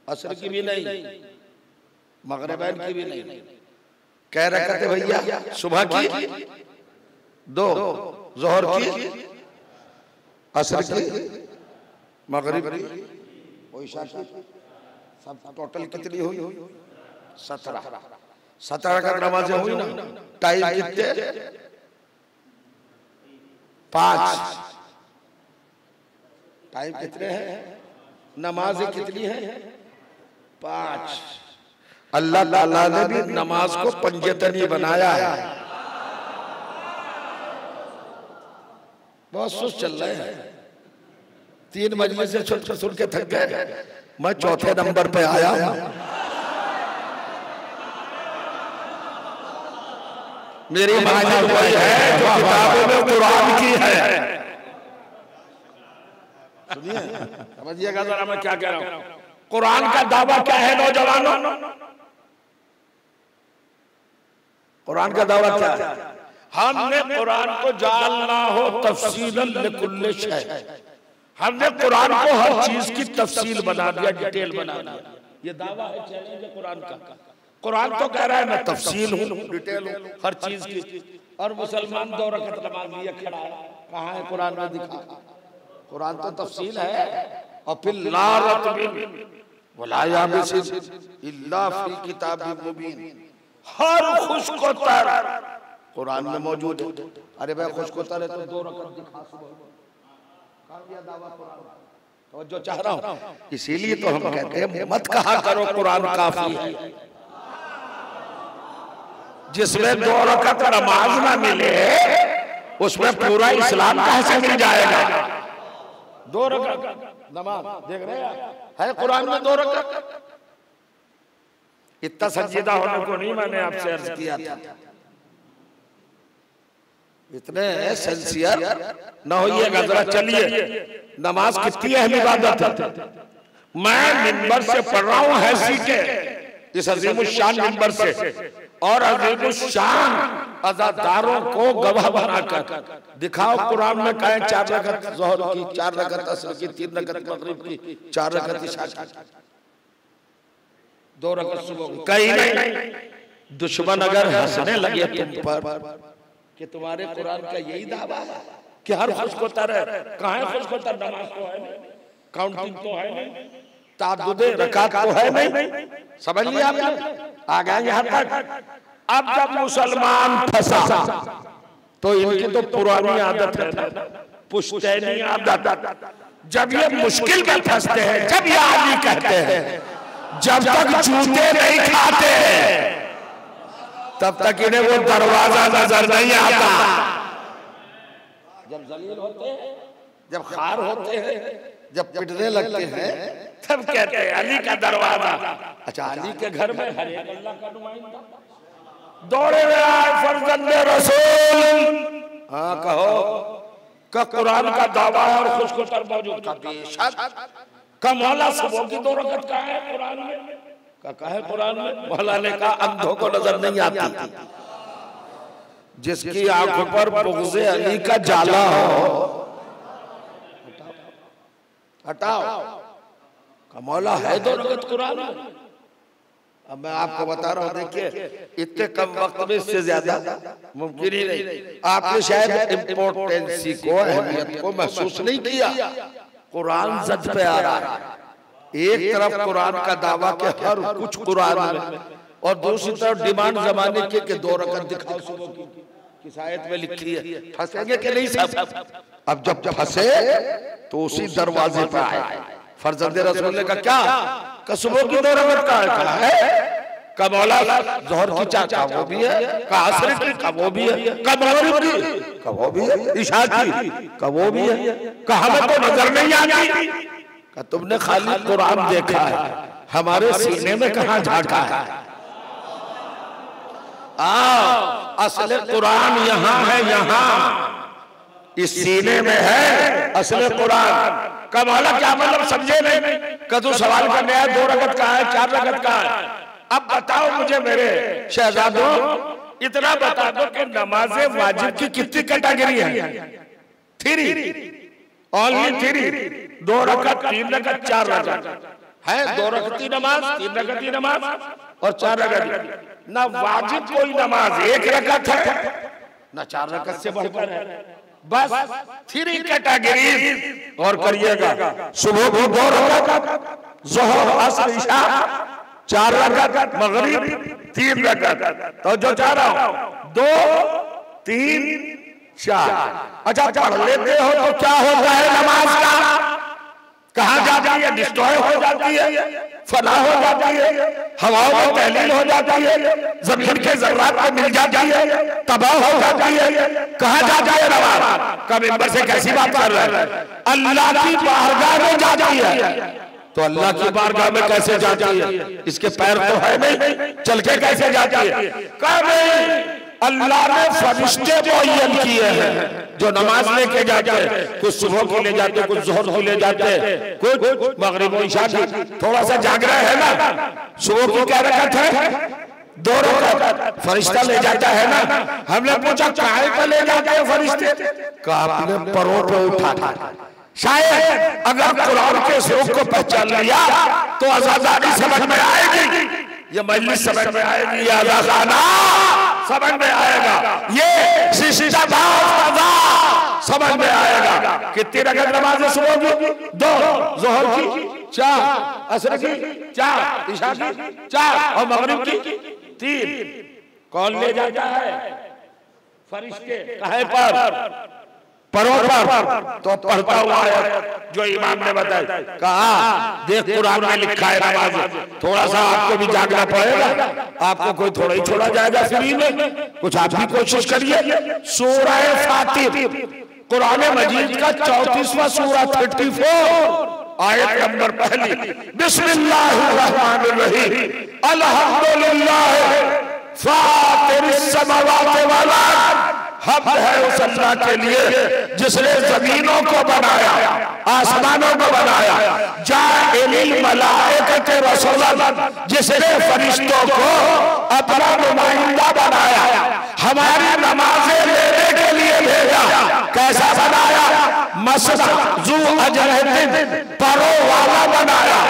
असर की भी नहीं। मगरबैन की भी नहीं। कह रखते थे भैया सुबह की दो जोहर की असर की मगरिब की। सब टोटल कितनी हुई? सत्रह। सत्रह का नमाज़ हुई ना। टाइम कितने? पाँच। टाइम कितने हैं? नमाज़ कितनी है? पाँच। अल्लाह ताला ने भी नमाज़ को पंजतनी बनाया है। बहुत सुस्त चल रहे हैं। तीन मजलिस सुन के थक गए। मैं चौथे नंबर पे आया हूँ। मेरी माजिद वही है जो किताबों में कुरान की है। सुनिए समझिएगा जरा मैं क्या कह रहा हूँ। कुरान का दावा क्या है नौजवानों? कुरान का दावा क्या है? हमने कुरान को जानना हो तफसीलन कुल्ले शय। हमने कुरान को हर चीज़ की तफसील बना दिया डिटेल बना दिया। ये दावा है चैलेंज है कुरान का। कुरान तो कह रहा है मैं तफसील हूँ। डिटेल हूँ। हर चीज़ की। और मुसलमान दो रकत नमाज़ लिए खड़ा है। कहाँ है कुरान में दिखा? कुरान तो तफसील है। और फिर लारत वलाया इल्ला फ़ी किताब मुबीन। हर खुश को तर। कुरान में मौजूद है। अरे भाई खुश को तर है तो दो रकत दिखा सुबह। तो जो चाह रहा हूँ। इसीलिए तो हम कहते हैं मत कहा करो कुरान काफ़ी है। जिसमें दो रकत नमाज़ ना मिले उसमें पूरा इस्लाम कहाँ से मिल जाएगा? दो रकत नमाज़ देख रहे हैं है कुरान में दो रकत? इतना संजीदा होने को नहीं मैंने आपसे अर्ज़ किया था। इतने सेंसियर न होइएगा जरा चलिए। नमाज़ कितनी अहम इबादत है। मैं मिंबर से पढ़ रहा हूँ हैसी के इस अजीम शान मिंबर से। और अजीम शान अजादारों को गवाह बनाकर। दिखाओ कुरान में कहे, चार रकत जोहर की, चार रकत असर की, तीन रकत मगरिब की, चार रकत इशा की। दो रकत सुबह की। कहीं नहीं। दुश्मन अगर हंसने लगे तुम पर, कि तुम्हारे कुरान का यही दावा है कि हर खुश को तर है। कहा खुश तर नमाज़ तो है काउंटिंग तो है नहीं। तादुदे रकात तो है नहीं। समझ लिया आपने? आ गए यहाँ तक अब जब मुसलमान फंसा तो इनकी तो पुरानी आदत है। ना पुश्तैनी आदत। जब ये मुश्किल में फंसते हैं जब ये आदमी कहते हैं जब तक जूते नहीं खाते तब तक इन्हें वो दरवाज़ा नज़र नहीं आता। जब जलील होते हैं जब खार होते हैं जब पिटने लगते हैं तब कहते हैं अली का दरवाज़ा। अच्छा अली के घर में हर एक अल्लाह का नुमाइंदा। दौड़े हुए आए फरजंद रसूल। हाँ कहो का कुरान का दावा है और खुश खुश कर मौजूद का बेशक। का मौला सुबह की दो रकत का है कुरान में। का कहे कुरान में? मौला ने कहा अंधों को नज़र नहीं आती। जिसकी आँखों पर बुगजे अली का जाला हो। हटाओ। हटाओ। का मौला है। दो रकत कुरान अब मैं आपको बता रहा हूँ देखिए इतने कम वक्त में इससे ज़्यादा मुमकिन ही नहीं। आपने शायद इम्पोर्टेंसी को अहमियत को महसूस नहीं किया। कुरान जद पे आ रहा है। एक तरफ़ कुरान का दावा के हर कुछ कुरान में और दूसरी तरफ़ डिमांड जमाने के, के दो रकत दिखाओ सुबह की। किस आयत में लिखी है। फंसेंगे कि नहीं सब अब जब फंसे तो उसी दरवाजे पर आए। फरजंद रसूल ने कहा क्या? का सुबह की दो रकत का है? कहा है। का मौला जोहर की चार का वो भी है? का असर की का वो भी है? का मगरिब की का? वो भी है। इशा की? का। वो भी है? का हमें तो नज़र नहीं आती? का तुमने खाली कुरान देखा है। हमारे सीने में कहा झांका है? आओ असल कुरान यहाँ है यहाँ। इस सीने में है असल कुरान। का मौला क्या मतलब समझे नहीं? कदू सवाल करने आया दो रगत का है, चार रगत का है। अब बताओ मुझे मेरे शहजादों, इतना बता दो कि नमाज़ वाजिब की कितनी कैटेगरी है? थ्री। ओनली थ्री दो रकत तीन रकत चार रकत है दो रकती नमाज़, तीन रकती नमाज़ और चार रगत ना वाजिब कोई नमाज़, एक रकत है, ना चार रकत से बढ़कर है। बस थ्री कैटेगरी और करिएगा। सुबह को दो रकत जोहर असर इशा चार रकत मगरिब तीन रकत तो जो चाह रहा हूँ दो तीन चार। अच्छा पढ़ लेते हो तो क्या होता है नमाज़ का? कहा जाती है डिस्ट्रॉय हो जाती है फना हो जाती है हवाओं में तहलील हो जाती है ज़मीन के ज़रूरत में मिल जाती है तबाह हो जाती है कहा जाती है नवाज़ कब इम्बर से कैसी बात कर रहे हैं अल्लाह की बारगाह में जाती है तो अल्लाह की बारगाह में कैसे जाती है इसके पैर तो है नहीं चल के कैसे जाती है अल्लाह ने फरिश्ते मुअय्यन किए हैं, जो नमाज़ लेके जाते हैं कुछ सुबह की ले जाते, कुछ जोहर की ले जाते, कुछ मगरिब ईशा की थोड़ा सा जाग रहे हैं ना? सुबह की क्या रकत है? दो फरिश्ता ले जाता है ना? हमने पूछा, काहे पे ले जाते हैं फरिश्ते? का आपने परों पे उठा शायद अगर कुरान के स्वरूप को पहचान लिया तो आज़ादी समझ में आएगी। ये मजलिस समझ में आएगी ये आजादाना समझ में आएगा। ये समझ में आएगा। कितनी रकत नमाज़ सुबह की? दो जोहर की चार असर की चार ईशा की चार और मगरिब की तीन। कौन ले जाता है? फरिश्ते कहे पर। परों। पर। तो पढ़ता हुआ है जो इमाम ने बताया। कहा देख कुरान में लिखा है नमाज़। थोड़ा सा आपको भी जागना पड़ेगा। आपको कोई थोड़ा ही छोड़ा जाएगा फ्री में। कुछ आप भी कोशिश करिए। सूरह फातिर कुरान मजीद का चौतीसवा सूरा थर्टी फोर आयत नंबर पहली। बिस्मिल्लाहिर्रहमानिर्रहीम अल्हम्दुलिल्लाह। फातिर समावात वाला। हम है उस अल्लाह के लिए, जिसने जमीनों को बनाया, आसमानों को बनाया। मलाइकत रसूलन, जिसने फरिश्तों को अपना नुमाइंदा बनाया, हमारी नमाजें लेने के लिए भेजा। कैसा बनाया? मसला अजरहतिन परो वाला बनाया।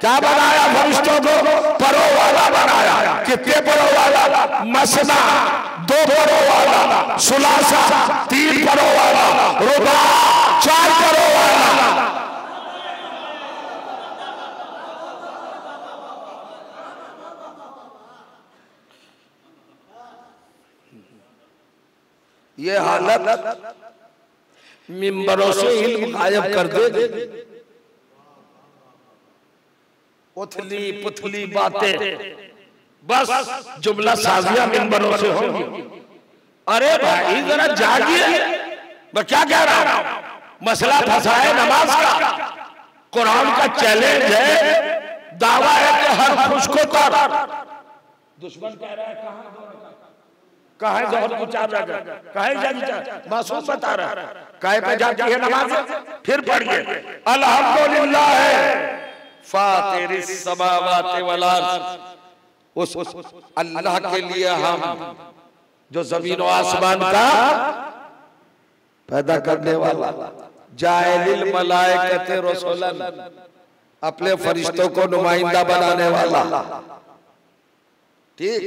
क्या बनाया फरिश्तों को? परो वाला बनाया। कितने परो वाला मसना, दो परो वाला सुलासा, तीन परो वाला रुबा चार परो वाला ये हालत मिंबरों से इल्म गायब कर दे। उथली पुथली बातें। बस जुमला साजिया मिंबरों से होगी। अरे भाई जरा जागिए। मैं क्या कह रहा हूँ? मसला फंसा है नमाज़ का। कुरान का चैलेंज है। दावा है कि हर खुश को कर दुश्मन कह रहा है कहाँ कहा है जोहर को चार रहा कहा है जागी मासूम बता रहा है। कहे पे जाती है नमाज़? फिर पढ़िए। अल्हम्दुलिल्लाह है। फातिर समावात वल उस अल्लाह के लिए हम, जो ज़मीन और आसमान का पैदा करने वाला, जायलिल मलाइकत रसूलन, अपने फरिश्तों को नुमाइंदा बनाने वाला। ठीक?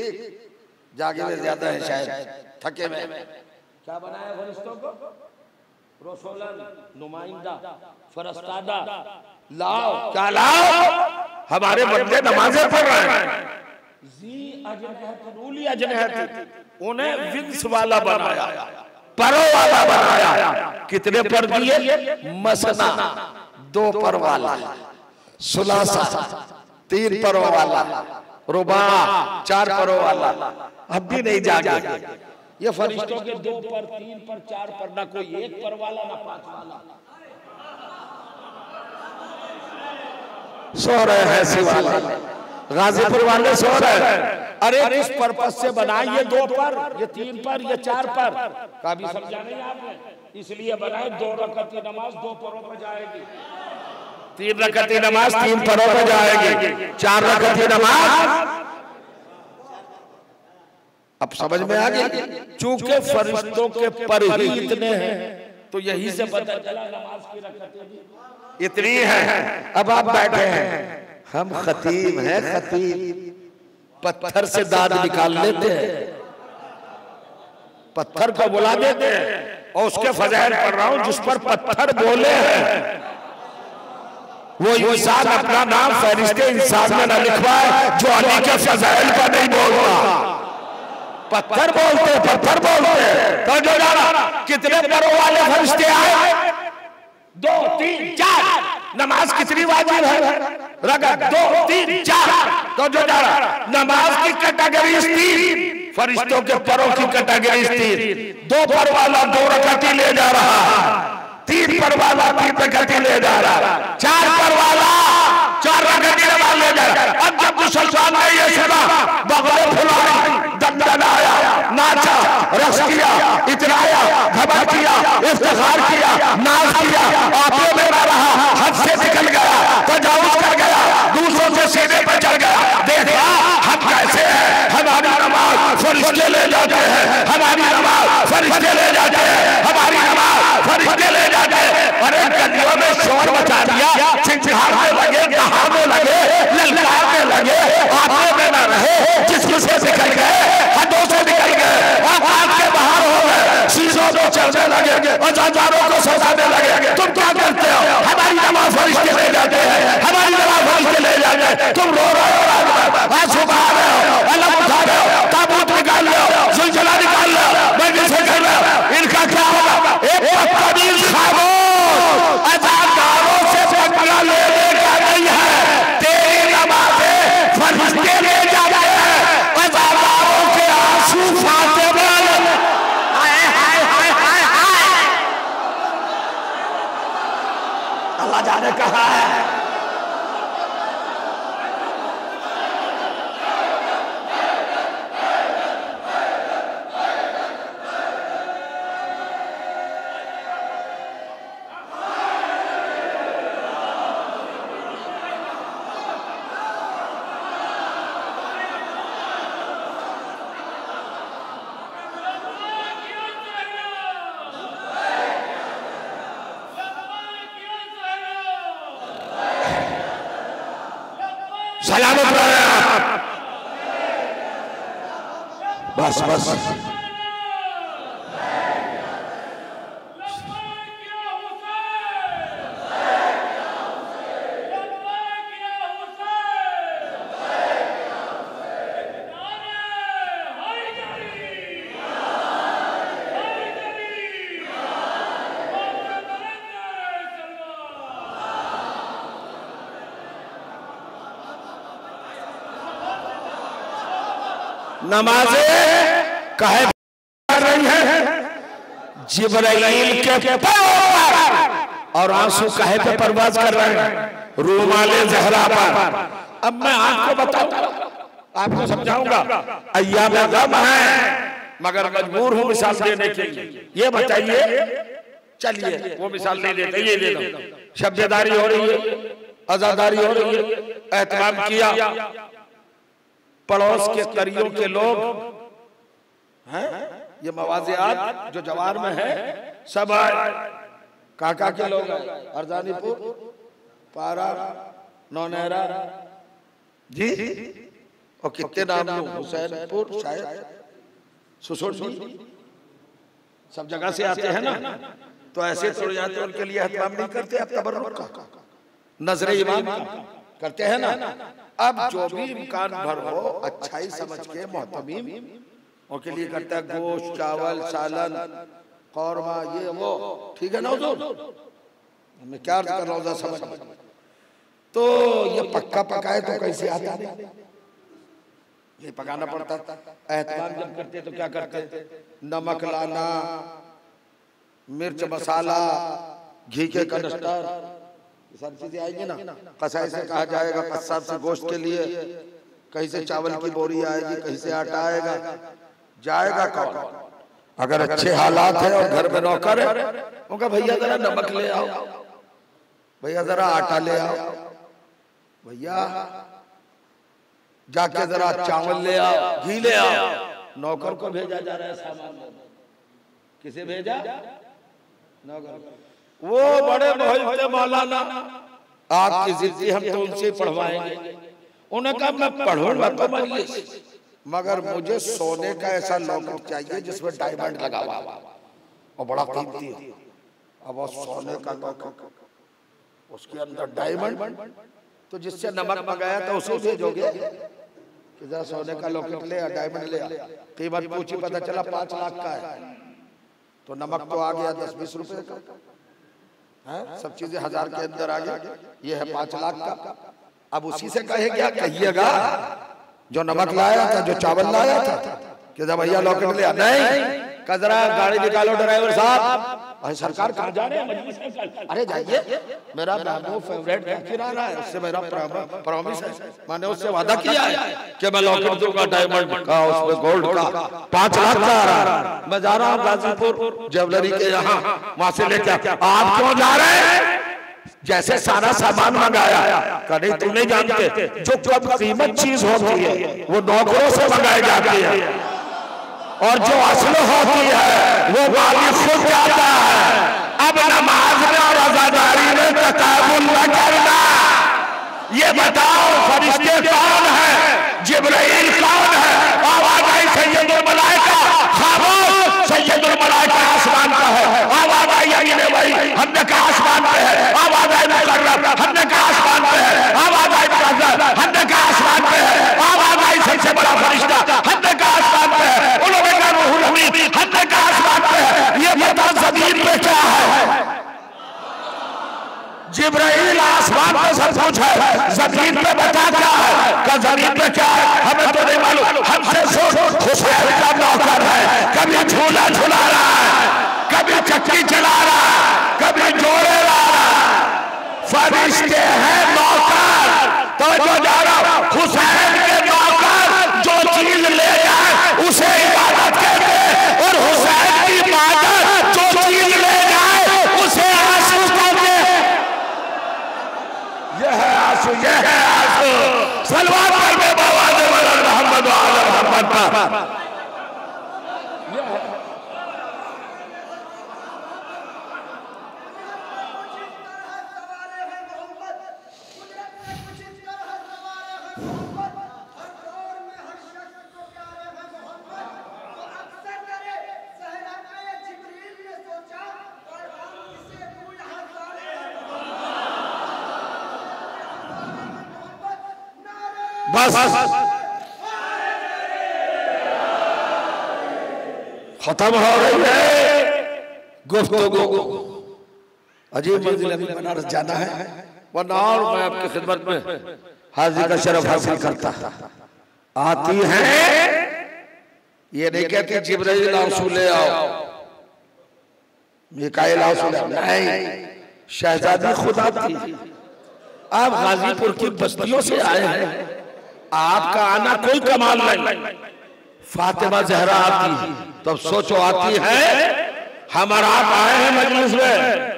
जागे में ज़्यादा है शायद, थके में। क्या बनाया फरिश्तों को? रसूलन, नुमाइंदा, फरस्तादा। लाओ। क्या लाओ? हमारे बंदे नमाजें पढ़ रहे हैं। उन्हें विंग्स वाला बनाया। परों वाला बनाया। कितने पर दिए? मसना। दो पर वाला। सुलासा। तीन परों वाला। रुबा। चार परों वाला। अब भी नहीं जागे ये फरिश्तों के दो पर तीन पर चार पर ना कोई एक पर वाला ना पाँच वाला। सो रहे हैं शिवाला गाजीपुर वाले सो रहे हैं। अरे किस पर्पज से बनाए ये दो पर? ये तीन पर ये चार पर? का भी समझा नहीं आपने? इसलिए बनाए दो रकती नमाज़ दो परों पर जाएगी। तीन रकती नमाज़ तीन परों पर जाएगी। चार रकती नमाज़। अब समझ में आ गई? चूँकि फरिश्तों के पर ही इतने हैं तो यही से पता चला नमाज़ की रकतें भी इतनी है। अब आप बैठे हैं। हम खतीब हैं खतीब। पत्थर से दाद निकाल लेते हैं। पत्थर को बुला देते हैं। और उसके फजाइल पढ़ रहा हूँ जिस पर पत्थर बोले हैं। वो इंसान अपना नाम फरिश्ते इंसान में न लिखवाए जो अली के फजाइल पर नहीं बोलता। पत्थर बोलते पत्थर बोलते। तो कितने परों वाले फरिश्ते आए? दो, तीन, चार। नमाज़ कितनी वाजिब है? रगत, दो, तीन, चार। तो जो जाना, नमाज़ की कैटेगरी तीन। फरिश्तों के परों की कैटेगरी तीन। दो पर वाला दो रकती ले जा रहा। है तीन पर वाला तीन रकती ले जा रहा। है चार पर वाला चार रकती ले जा रहा। है अब जब मुसलमान ने ये सुना, बगले फुलाई दंदनाया नाचा, रस किया, इतराया धमा किया इफ्तार किया नाच किया आपे में ना रहा, हद से निकल गया, तजावुज कर गया, दूसरों से सीधे पर चढ़ गया, देखा हम कैसे हैं, हमारी नमाज़ फरिश्ते ले जाते हैं, हमारी नमाज़ फरिश्ते ले जाते हैं, हमारी नमाज़ फरिश्ते ले जाते हैं अरे गलियों में शोर मचा दिया चिंचिहारने लगे कहाने लगे ललकारने लगे आपे में ना से निकल गए हदों से निकल गए आग के बाहर हो गए, शीशों को चलने लगे और हज़ारों को सजाने लगे। तुम क्या करते हो? हमारी नमाज़ फरिश्ते ले जाते हैं, हमारी नमाज़ फरिश्ते ले जाते हैं। तुम रो रहे हो आँसू बहा रहे हो अलग उठा रहे हो ताबूत निकाल रहे हो सुलझला निकाल रहे हो मैं किसे कर रहे हो इनका क्या होगा एक बदतमीज खामोश अजादारों से बदला लेने का नहीं है तेरी नमाजें फरिश्ते ले जाते हैं अजादारों के आँसू फातिमा हाय हाय हाय हाय हाय अल्लाह जाने कहा है सलामत रहे आप बस। बस नमाजे। कहे रही है। जिब्राइल के और आँसू कहे पे परवाज कर रहे हैं, रूमाले जहरा पर। अब मैं आपको बताऊँगा आपको समझाऊँगा। अय्याम गम है, मगर मजबूर हूँ मिसाल देने के लिए। ये बताइए, चलिए, वो मिसाल नहीं देते ये ले लो। शब्ददारी हो रही है आजादारी हो रही है, एहतमाम किया। पड़ोस के करियों के लोग हैं? ये मवाजियात जो जवार में है, सब आए काका के लोग आए अर्जानीपुर पारा, नौनहरा। जी, और कितने नाम हुसैनपुर, शायद। सुसुरजी सब जगह से आते हैं ना। तो ऐसे थोड़े जाते उनके लिए एहतमाम नहीं करते अब तबर्रुक का। नज़र इमाम करते हैं ना। अब जो भी इम्कान भर हो, अच्छाई समझ के मोहतमीम उनके लिए करता है गोश्त चावल सालन कौरमा ये वो। ठीक है ना मैं क्या अर्ज़ कर रहा हूँ समझ तो ये पक्का पकाए तो कैसे आता नहीं ये पकाना पड़ता एहतमाम जब करते तो क्या करते नमक लाना मिर्च मसाला घी के कनस्टर ये सारी चीज़ें आएँगी ना? कसाई से कहा जाएगा कसाब से गोश्त के लिए। कहीं से चावल की बोरी आएगी कहीं से आटा आएगा। जाएगा कौन? अगर अच्छे हालात है और घर में नौकर है उनका भैया जरा नमक ले आओ। भैया जरा आटा ले आओ। भैया जाके जरा चावल ले आओ घी ले आओ। नौकर को भेजा जा रहा है सामान किसे भेजा? नौकर वो बड़े मोहित मौलाना। आपकी ज़िंदगी हम तो उनसे पढ़वाएँगे। उन्होंने कहा मैं पढ़ूँगा तो मजलिस मगर मुझे सोने का ऐसा लॉकेट चाहिए जिसमें डायमंड लगा हुआ और बड़ा कीमती हो। अब वो सोने का लॉकेट उसके अंदर डायमंड तो जिससे नमक मंगाया था उसे भेजोगे। कि जरा सोने का लॉकेट ले आ डायमंड ले। कीमत पूछी, पता चला पाँच लाख का है। तो नमक तो आ गया दस बीस रुपए का। है, सब चीज़ें हज़ार के अंदर आ गया ये है पाँच लाख का। अब उसी से कहे क्या कहिएगा जो नमक लाया था जो चावल लाया था कि जब भैया लॉकेट लिया नहीं कजरा गाड़ी निकालो ड्राइवर साहब। अरे सरकार कहाँ जा रहे हैं? अरे जाइए मेरा महबूब फेवरेट फिरा रहा है उससे मेरा प्रॉमिस है। मैंने उससे वादा किया है कि मैं लॉकेट दूँगा डायमंड का उसमें गोल्ड का। पाँच लाख का आ रहा है। मैं जा रहा हूँ गाजीपुर ज्वेलरी के यहाँ वहाँ से लेके आप क्यों जा रहे हैं? जैसे सारा सामान मंगाया। कभी तुम नहीं जानते जो कब कीमत चीज़ होती है वो नौकरों से मंगाई जाती है। और जो असल होती है वो मालिक खुद जाता है। अब नमाज़ में और अजादारी में तकाबुल न करना। ये बताओ फरिश्ते कौन है? जिब्राइल कौन है? आवाज़ आई सैयदुल हमने कहा आसमान पे है। आवाज़ आई मुकर्रम हमने कहा आसमान पे है। आवाज़ आई मुकर्रम हमने कहा आसमान पे है। आवाज़ आई सबसे बड़ा फरिश्ता। हमने कहा आसमान पे है। उन्होंने कहा रूहुल अमीन हमने कहा आसमान पे है। ये बता ज़मीन पे क्या है? जिब्राइल आसमान पे सब कुछ है। ज़मीन पे बता क्या है? का ज़मीन पे क्या है? हमें तो नहीं मालूम। हमसे सुन हुसैन का नौकर है। कभी झूला झूला रहा है। कभी चक्की चला रहा है। कभी जोड़े ला रहा है। फरिश्ते हैं नौकर। तो जो जा रहा हुसैन के नौकर जो चीज़ ले जाए, उसे इबादत कहते हैं। और हुसैन की इबादत जो चीज़ ले जाए, उसे आँसू कहते हैं। ये है आँसू, यह है आँसू। सलवार पर बाबा मोहम्मद मोहम्मद पर। बस खत्म हो गई है। गुफ्तगू। अजीब मंजिल अभी बनारस जाना है। और मैं आपकी खिदमत में हाजिर का शरफ हासिल करता। आती है। ये नहीं कहती, जिब्राइल आँसू ले आओ। मिकाइल आँसू ले नहीं। शहजादी खुद है आप गाजीपुर की बस्तियों से आए हैं। आपका आना कोई कमाल नहीं। फातिमा जहरा आती है। तब सोचो आती है। हमारा आप आए हैं मजलिस में।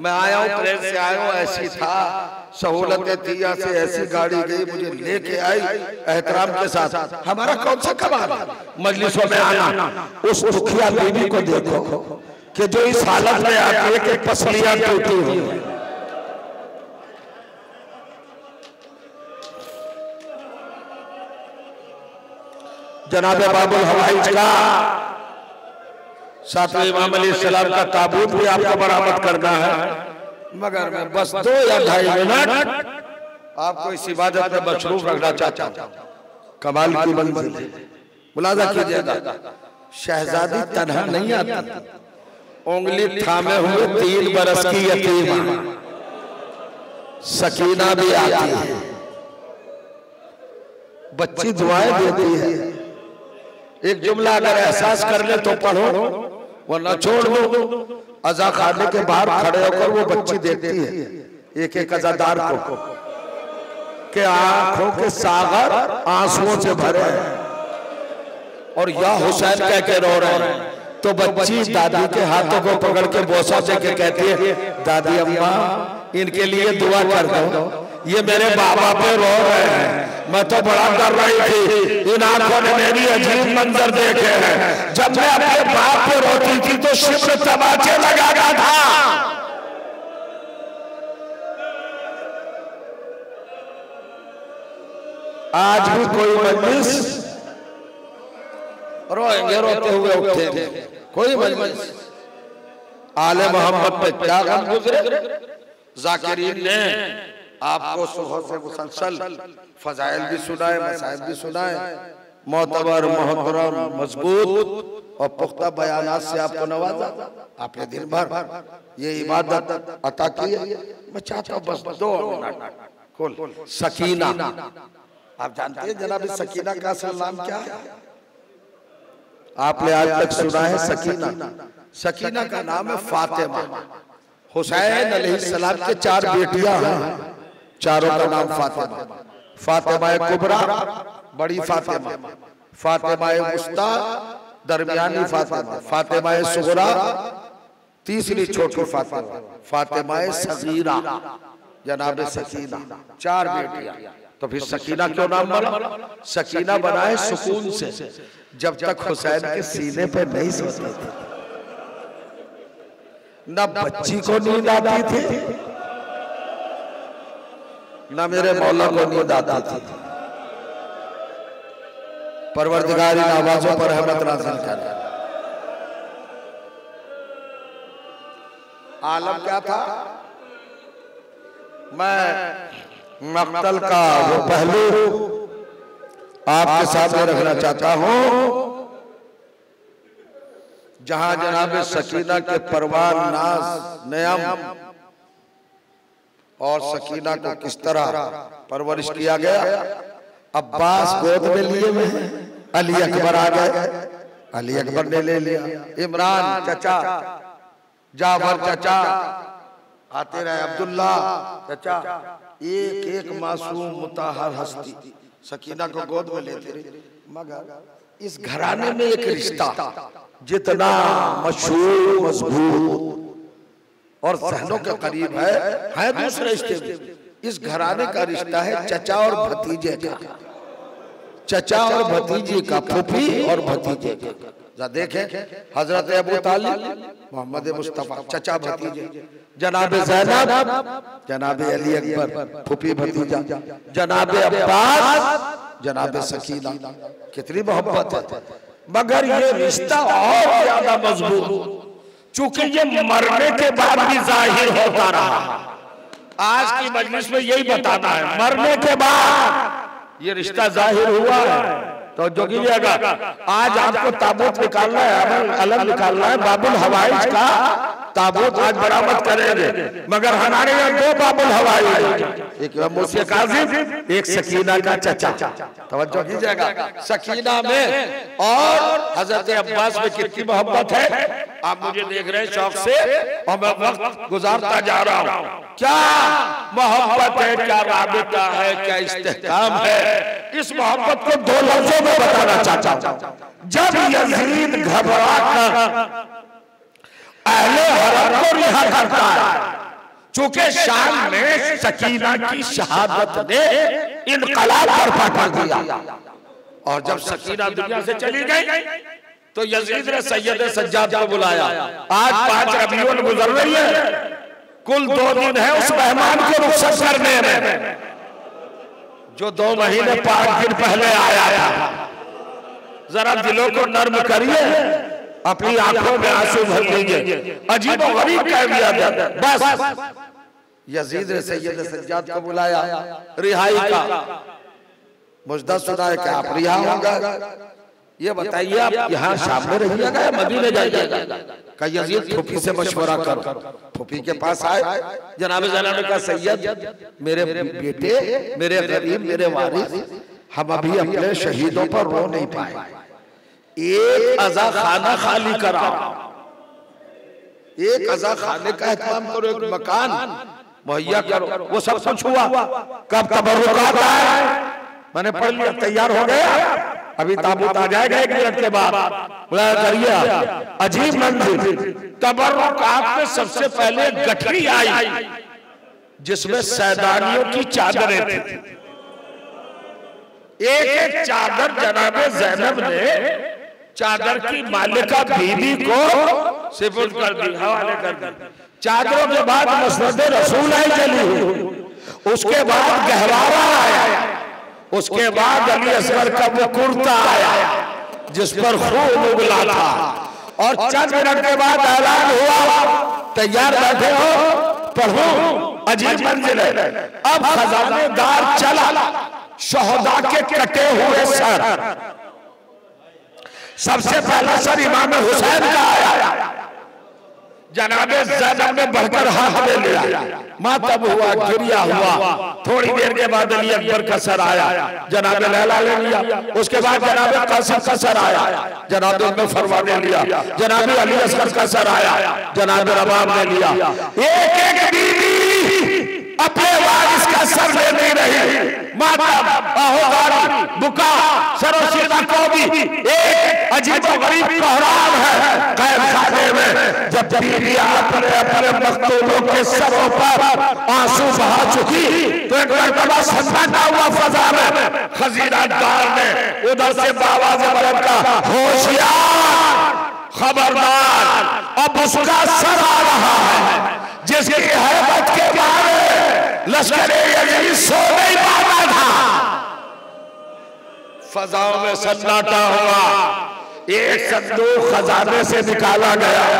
मैं आया हूँ ट्रेन से आया हूँ ऐसी था। सहूलतें थी यहाँ से ऐसी गाड़ी गई मुझे लेके आई। एहतराम के साथ। हमारा कौन सा कमाल? है मजलिसों में आना। उस दुखिया बीवी को देखो कि जो इस हालत में आती है कि पसलियाँ टूटी हुई जनाब बाबुल हवाई का सातवें इमाम सलाम का ताबूत भी आपको बरामद करना है। मगर मैं बस दो या ढाई मिनट आपको इस इबादत में मशरूफ रखना चाहता हूँ। कमाल की मंजिल मुलाजा कीजिएगा। शहजादी तनहा नहीं आती। उंगली थामे हुए तीन बरस की यतीम। सकीना भी आती है। बच्ची दुआएँ देती है। एक जुमला अगर एहसास कर ले तो पढ़ो, वरना छोड़ दो। अजा खाने के बाहर खड़े होकर वो बच्ची देखती है। एक एक अजादार को। के आँखों के सागर आंसुओं से भरे हैं। और या हुसैन कह के रो रहे हैं। तो बच्ची दादी के हाथों को पकड़ के बोसा दे के कहती है, दादी अम्मा, इनके लिए दुआ कर दो। ये मेरे बाबा पे रो रहे हैं। मैं तो बड़ा डर रही थी। इन आँखों ने मेरी अजीब मंजर देखे हैं। जब मैं अपने बाप पे रोती थी तो शिव तमाचे लगाता था। आज भी कोई मजलिस रोएँगे, रोते हुए उठेंगे कोई मजलिस। आले मोहम्मद पे क्या गुजरे? जाकिरीन ने आपको सुबह से मुसलसल फजाइल भी सुनाए मसाइल भी सुनाए। मोतबर मोहतरम मज़बूत और पुख्ता बयान से आपको नवाजा। आपने दिन भर ये इबादत अता की है मैं चाहता हूँ बस दो मिनट। खोल। सकीना। आप जानते हैं जनाब सकीना का असल नाम क्या है? आपने आज तक सुना है सकीना। सकीना। का नाम है फातिमा। हुसैन अलैहिस्सलाम के चार बेटियाँ हैं। चारों का नाम फातिमा। फातिमा। कुबरा बड़ी फातिमा। फातिमा। मुस्ता दरमियानी फातिमा। फातिमा। सुगरा तीसरी छोटी फातिमा। फातिमा। सगीरा जनाब सकीना। चार बेटियाँ। तो फिर सकीना क्यों नाम बना? सकीना बनाए सुकून से। जब तक हुसैन के सीने पे नहीं सोते थे। न बच्ची को नींद आती थी। न मेरे मौला को नींद आती थी? परवरदिगार इन आवाजों पर रहमत नाजिल कर। आलम क्या था? मैं मक्तल का वो पहलू आपके सामने रखना चाहता हूँ। जहाँ जनाब सकीना के परवान नाज नयम। और सकीना को किस तरह परवरिश किया गया? अब्बास गोद में लिए हुए अली अकबर आ गए। अली अकबर ने ले लिया। इमरान चचा। जाफ़र चचा। आते रहे अब्दुल्ला चचा। एक एक मासूम मुताहर हस्ती। सकीना को गोद में लेते रहे। मगर इस घराने में एक रिश्ता। जितना मशहूर मज़बूत और सहनों के करीब है है दूसरे रिश्ते इस घराने का रिश्ता है चचा और भतीजे का। चचा और भतीजे का फूफी और भतीजे का। देखें हज़रत अबू तालिब मोहम्मद मुस्तफ़ा चचा भतीजे। जनाब जैनब जनाब अली अकबर फूफी भतीजा। जनाब अब्बास जनाब सकीना। कितनी मोहब्बत है। मगर ये रिश्ता और ज़्यादा मज़बूत। चूँकि ये मरने के बाद भी ज़ाहिर होता रहा। आज की मजलिस में यही बताना है मरने के बाद ये रिश्ता ज़ाहिर हुआ है। तो जोगिएगा आज आपको ताबूत निकालना है अलग निकालना है बाबुल हवाई का ताबूत आज बरामद करेंगे। मगर हमारे यहाँ दो बाबुल हवाई एक मुझसे काजिम एक सकीना का चचा। तवज्जो कीजिएगा। सकीना में और हज़रत अब्बास में कितनी मोहब्बत है? आप मुझे देख रहे हैं शौक से और मैं वक्त गुजारता जा रहा हूँ। क्या मोहब्बत है क्या राबिता है क्या इस्तेकाम है? इस मोहब्बत को दो लफ्जों में बताना चाहता हूँ। जब यजीद घबरा कर अहले हरम को रिहा करता है चूँकि शाम में सकीना की शहादत ने इनकलाब बर्पा कर दिया। और जब सकीना दुनिया से चली गई तो यजीद ने सैयद सज्जाद को बुलाया। आज पाँच रबीउल गुजर रही है। कुल दो दिन है उस मेहमान को रुखसत करने में। जो दो महीने पाँच दिन पहले आया था। जरा दिलों को नर्म करिए, अपनी आँखों में आँसू भर दीजिए अजीब गरीब कह दिया बस। यजीद ने सैयद सज्जाद को बुलाया, रिहाई का। मुझदा सुना है कि आप रिहा होगा? ये बताइए आप यहाँ शाम में रहिएगा या मदीने जाइएगा? का यजीद फूफी से मशवरा कर। फूफी के पास आए। जनाब जनाब का सैयद मेरे बेटे मेरे गरीब मेरे वारिस हम अभी अपने शहीदों पर रो नहीं पाए। एक अजा खाना खाली कराओ। एक अजा खाने का एहतमाम करो एक मकान। मुहैया करो। वो सब कुछ हुआ। कब तबरुकात आए मैंने पढ़ लिया तैयार हो गया। अभी ताबूत आ जाएगा एक मिनट के बाद। करिए अजीब मंजिल तबरुकात में सबसे पहले गठरी आई जिसमें सैदानियों की चादरें थी। एक एक चादर जनाबे जैनब ने चादर की मालिका बीबी को सिफुल कर दी हवाले कर दी। चादरों के बाद मसरद रसूल आई चली उसके बाद गहवारा आया। उसके बाद अली असगर का वो कुर्ता आया जिस पर खूब उगला था। और चंद मिनट के बाद ऐलान हुआ। तैयार बैठे हो पढ़ो अजीब मंजिल है। अब खजानेदार चला। शहदा के कटे हुए सर। सबसे पहला सर इमाम हुसैन का आया। जनाबे जैनब ने बढ़कर हाथ में लिया। मातब हुआ गिरिया हुआ। थोड़ी देर के बाद अली अकबर का सर आया। जनाबे लैला ले लिया। उसके बाद जनाबे कासिम का सर आया। जनाबे में फरवा ने लिया। जनाबे अली असगर का सर आया। जनाबे रबाब ने लिया। एक एक बीबी अपने वारिस का सर ले नहीं रही। अहोगारी बुका एक अजीब गरीब है में, जब बीबियाँ अपने अपने के सरों पर आँसू बहा चुकी तो एक मरतबा सन्नाटा हुआ फजा में, खजीना दार ने उधर से बाबा जबरन का होशियार, खबरदार, अब उसका सर आ रहा है, जिसकी हैबत के बारे लश्कर सो नहीं पाता था फजाओं में सन्नाटा हुआ। एक संदूक खजाने से निकाला गया।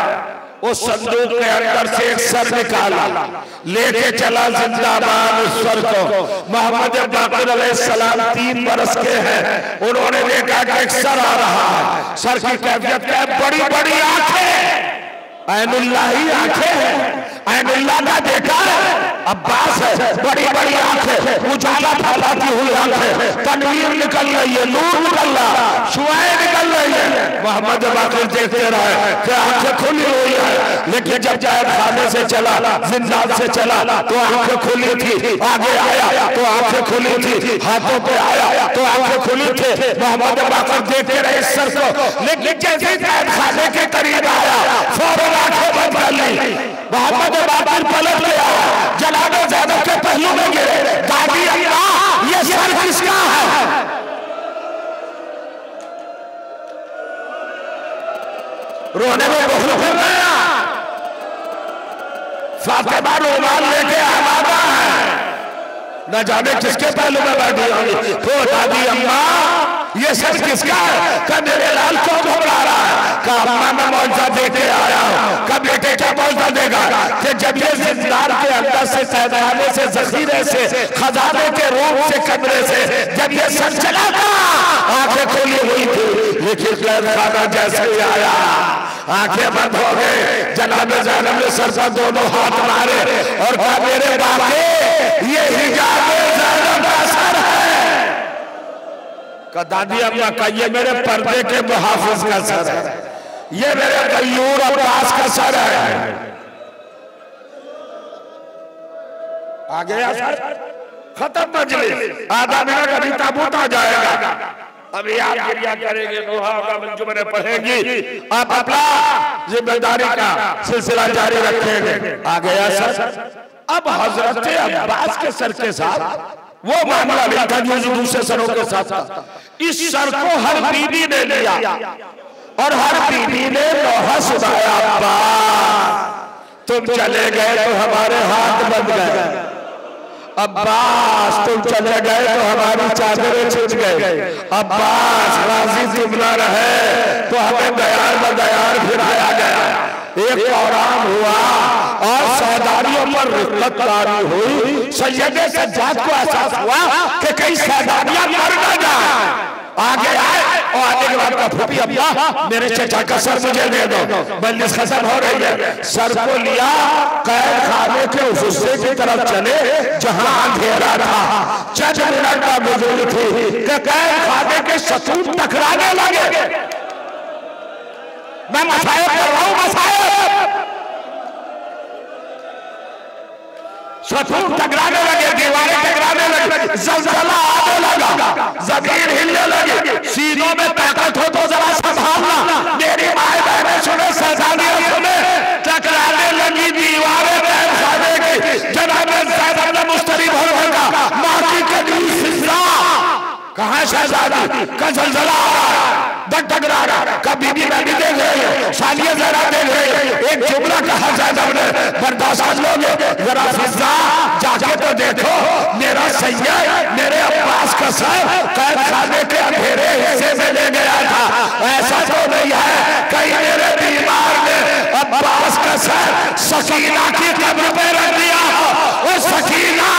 उस संदूक के अंदर से एक सर निकाला। लेके चला जिंदाबाद उस सर को। मोहम्मद सलाम तीन बरस के हैं। उन्होंने देखा कि एक सर आ रहा है। सर की कैफियत क्या बड़ी बड़ी आँखें। ऐनुल्लाही आँखें हैं। ऐनुल्लाह का देखा है। अब्बास है, बड़ी बड़ी आँखें उजाला फैलाती हुई आँखें तनवीर निकल रही है, नूर निकल रहा शुआएँ निकल रही है। मोहम्मद बाकर देखते रहे कि आँखें खुली हुई है, लेकिन जब जायद खाने से चला जिंदान से चला तो आँखें खुली थी। आगे आया तो आँखें खुली थी। हाथों पे आया तो आँखें खुली थी। मोहम्मद बाकर देखते रहे इस सर को, लेकिन जैसे खाने के करीब आया, फ़ौरन आँखें बंद कर ली। मोहम्मद बाकर पलट गया जनाबे जैनब के पहलू में गिरे, दादी, अल्लाह, ये सर किसका है? रोने में बहुत हो। गया फातिमा रुमाल लेके आवादा है। न जाने किसके पहलू में बैठी होगी। तो दादी, अम्मा। ये सर किसका? है का मेरे लाल क्यों घबरा रहा है? का मैं आया हूँ? का बेटे क्या देगा? कि जब ये जिंदार के अंदर से से, जखीरे से, खजाने के रूप से, कमरे से, जब ये सर चला था आँखें खोली हुई थी। लेकिन कैद जैसे ही आया। आँखें बंद हो गए जनाब सर दोनों हाथ मारे। और कहा, मेरे बाबे ये हिजाब जैनब का सर है का दादी अम्मा का ये मेरे पर्दे के मुहाफिज का सर है। ये मेरे गयूर अब्बास का सर है। आ गया सर। खत्म मजलिस। आधा मिनट अभी ताबूत आ जाएगा। अभी आप गिरिया करेंगे मंजूमने पढ़ेंगी। आप अपना ज़िम्मेदारी का सिलसिला जारी रखेंगे। आ गया सर। अब हज़रत अब्बास के सर के साथ वो मामला दूसरे सरों के साथ इस सर को हर बीबी ने लिया। और हर बीबी ने लोहा सुनाया तुम चले गए तो हमारे हाथ बंद गए अब्बास, तुम चले गए तो हमारी चादरें छुट गए अब्बास, राज़ी तुम न रहे तो हमें दयार ब दयार फिराया गया। एक औराम हुआ और सौदारियों पर रिक्कत तारी हुई। सैयद सज्जाद को एहसास हुआ कि कई सैदारियाँ मर न जाए। आगे आए और आने के बाद का फूफी अब्बा मेरे चचा का सर मुझे दे दो। बंदिश खत्म हो रही है। सर को लिया कैद खाने के उस हिस्से की तरफ़ चले जहाँ अंधेरा था। चंद मिनट का बुज़ुर्ग थी कि कैद खाने के शत्रु टकराने लगे। मैं मसाए कर रहा हूँ मसाए शत्रु टकराने लगे, दीवारें टकराने लगे, जलजला आने लगा, ज़मीन हिलने लगी सीनों में ताकत हो तो जरा संभालना। मेरी माए बहने सुने शहजादियाँ सुने, टकराने लगी, दीवारें खाने की। जनाब अपने मुस्तरिब हो होगा माँ की फिजा कहा शहजादी का जलजला आ रहा है? धक धक रहा है का बीबी मैं भी देख रही हूँ। सालिया जरा देख रही है। एक जुमला ने बर्दाश्त जरा फिजा जाके तो देखो। मेरा सैया मेरे अब्बास का सर कैद खाने के अंधेरे हिस्से में ले गया था। ऐसा तो नहीं है। कहीं मेरे बीमार ने अब्बास का सर सकीना की कब्र पे रख दिया वो सकीना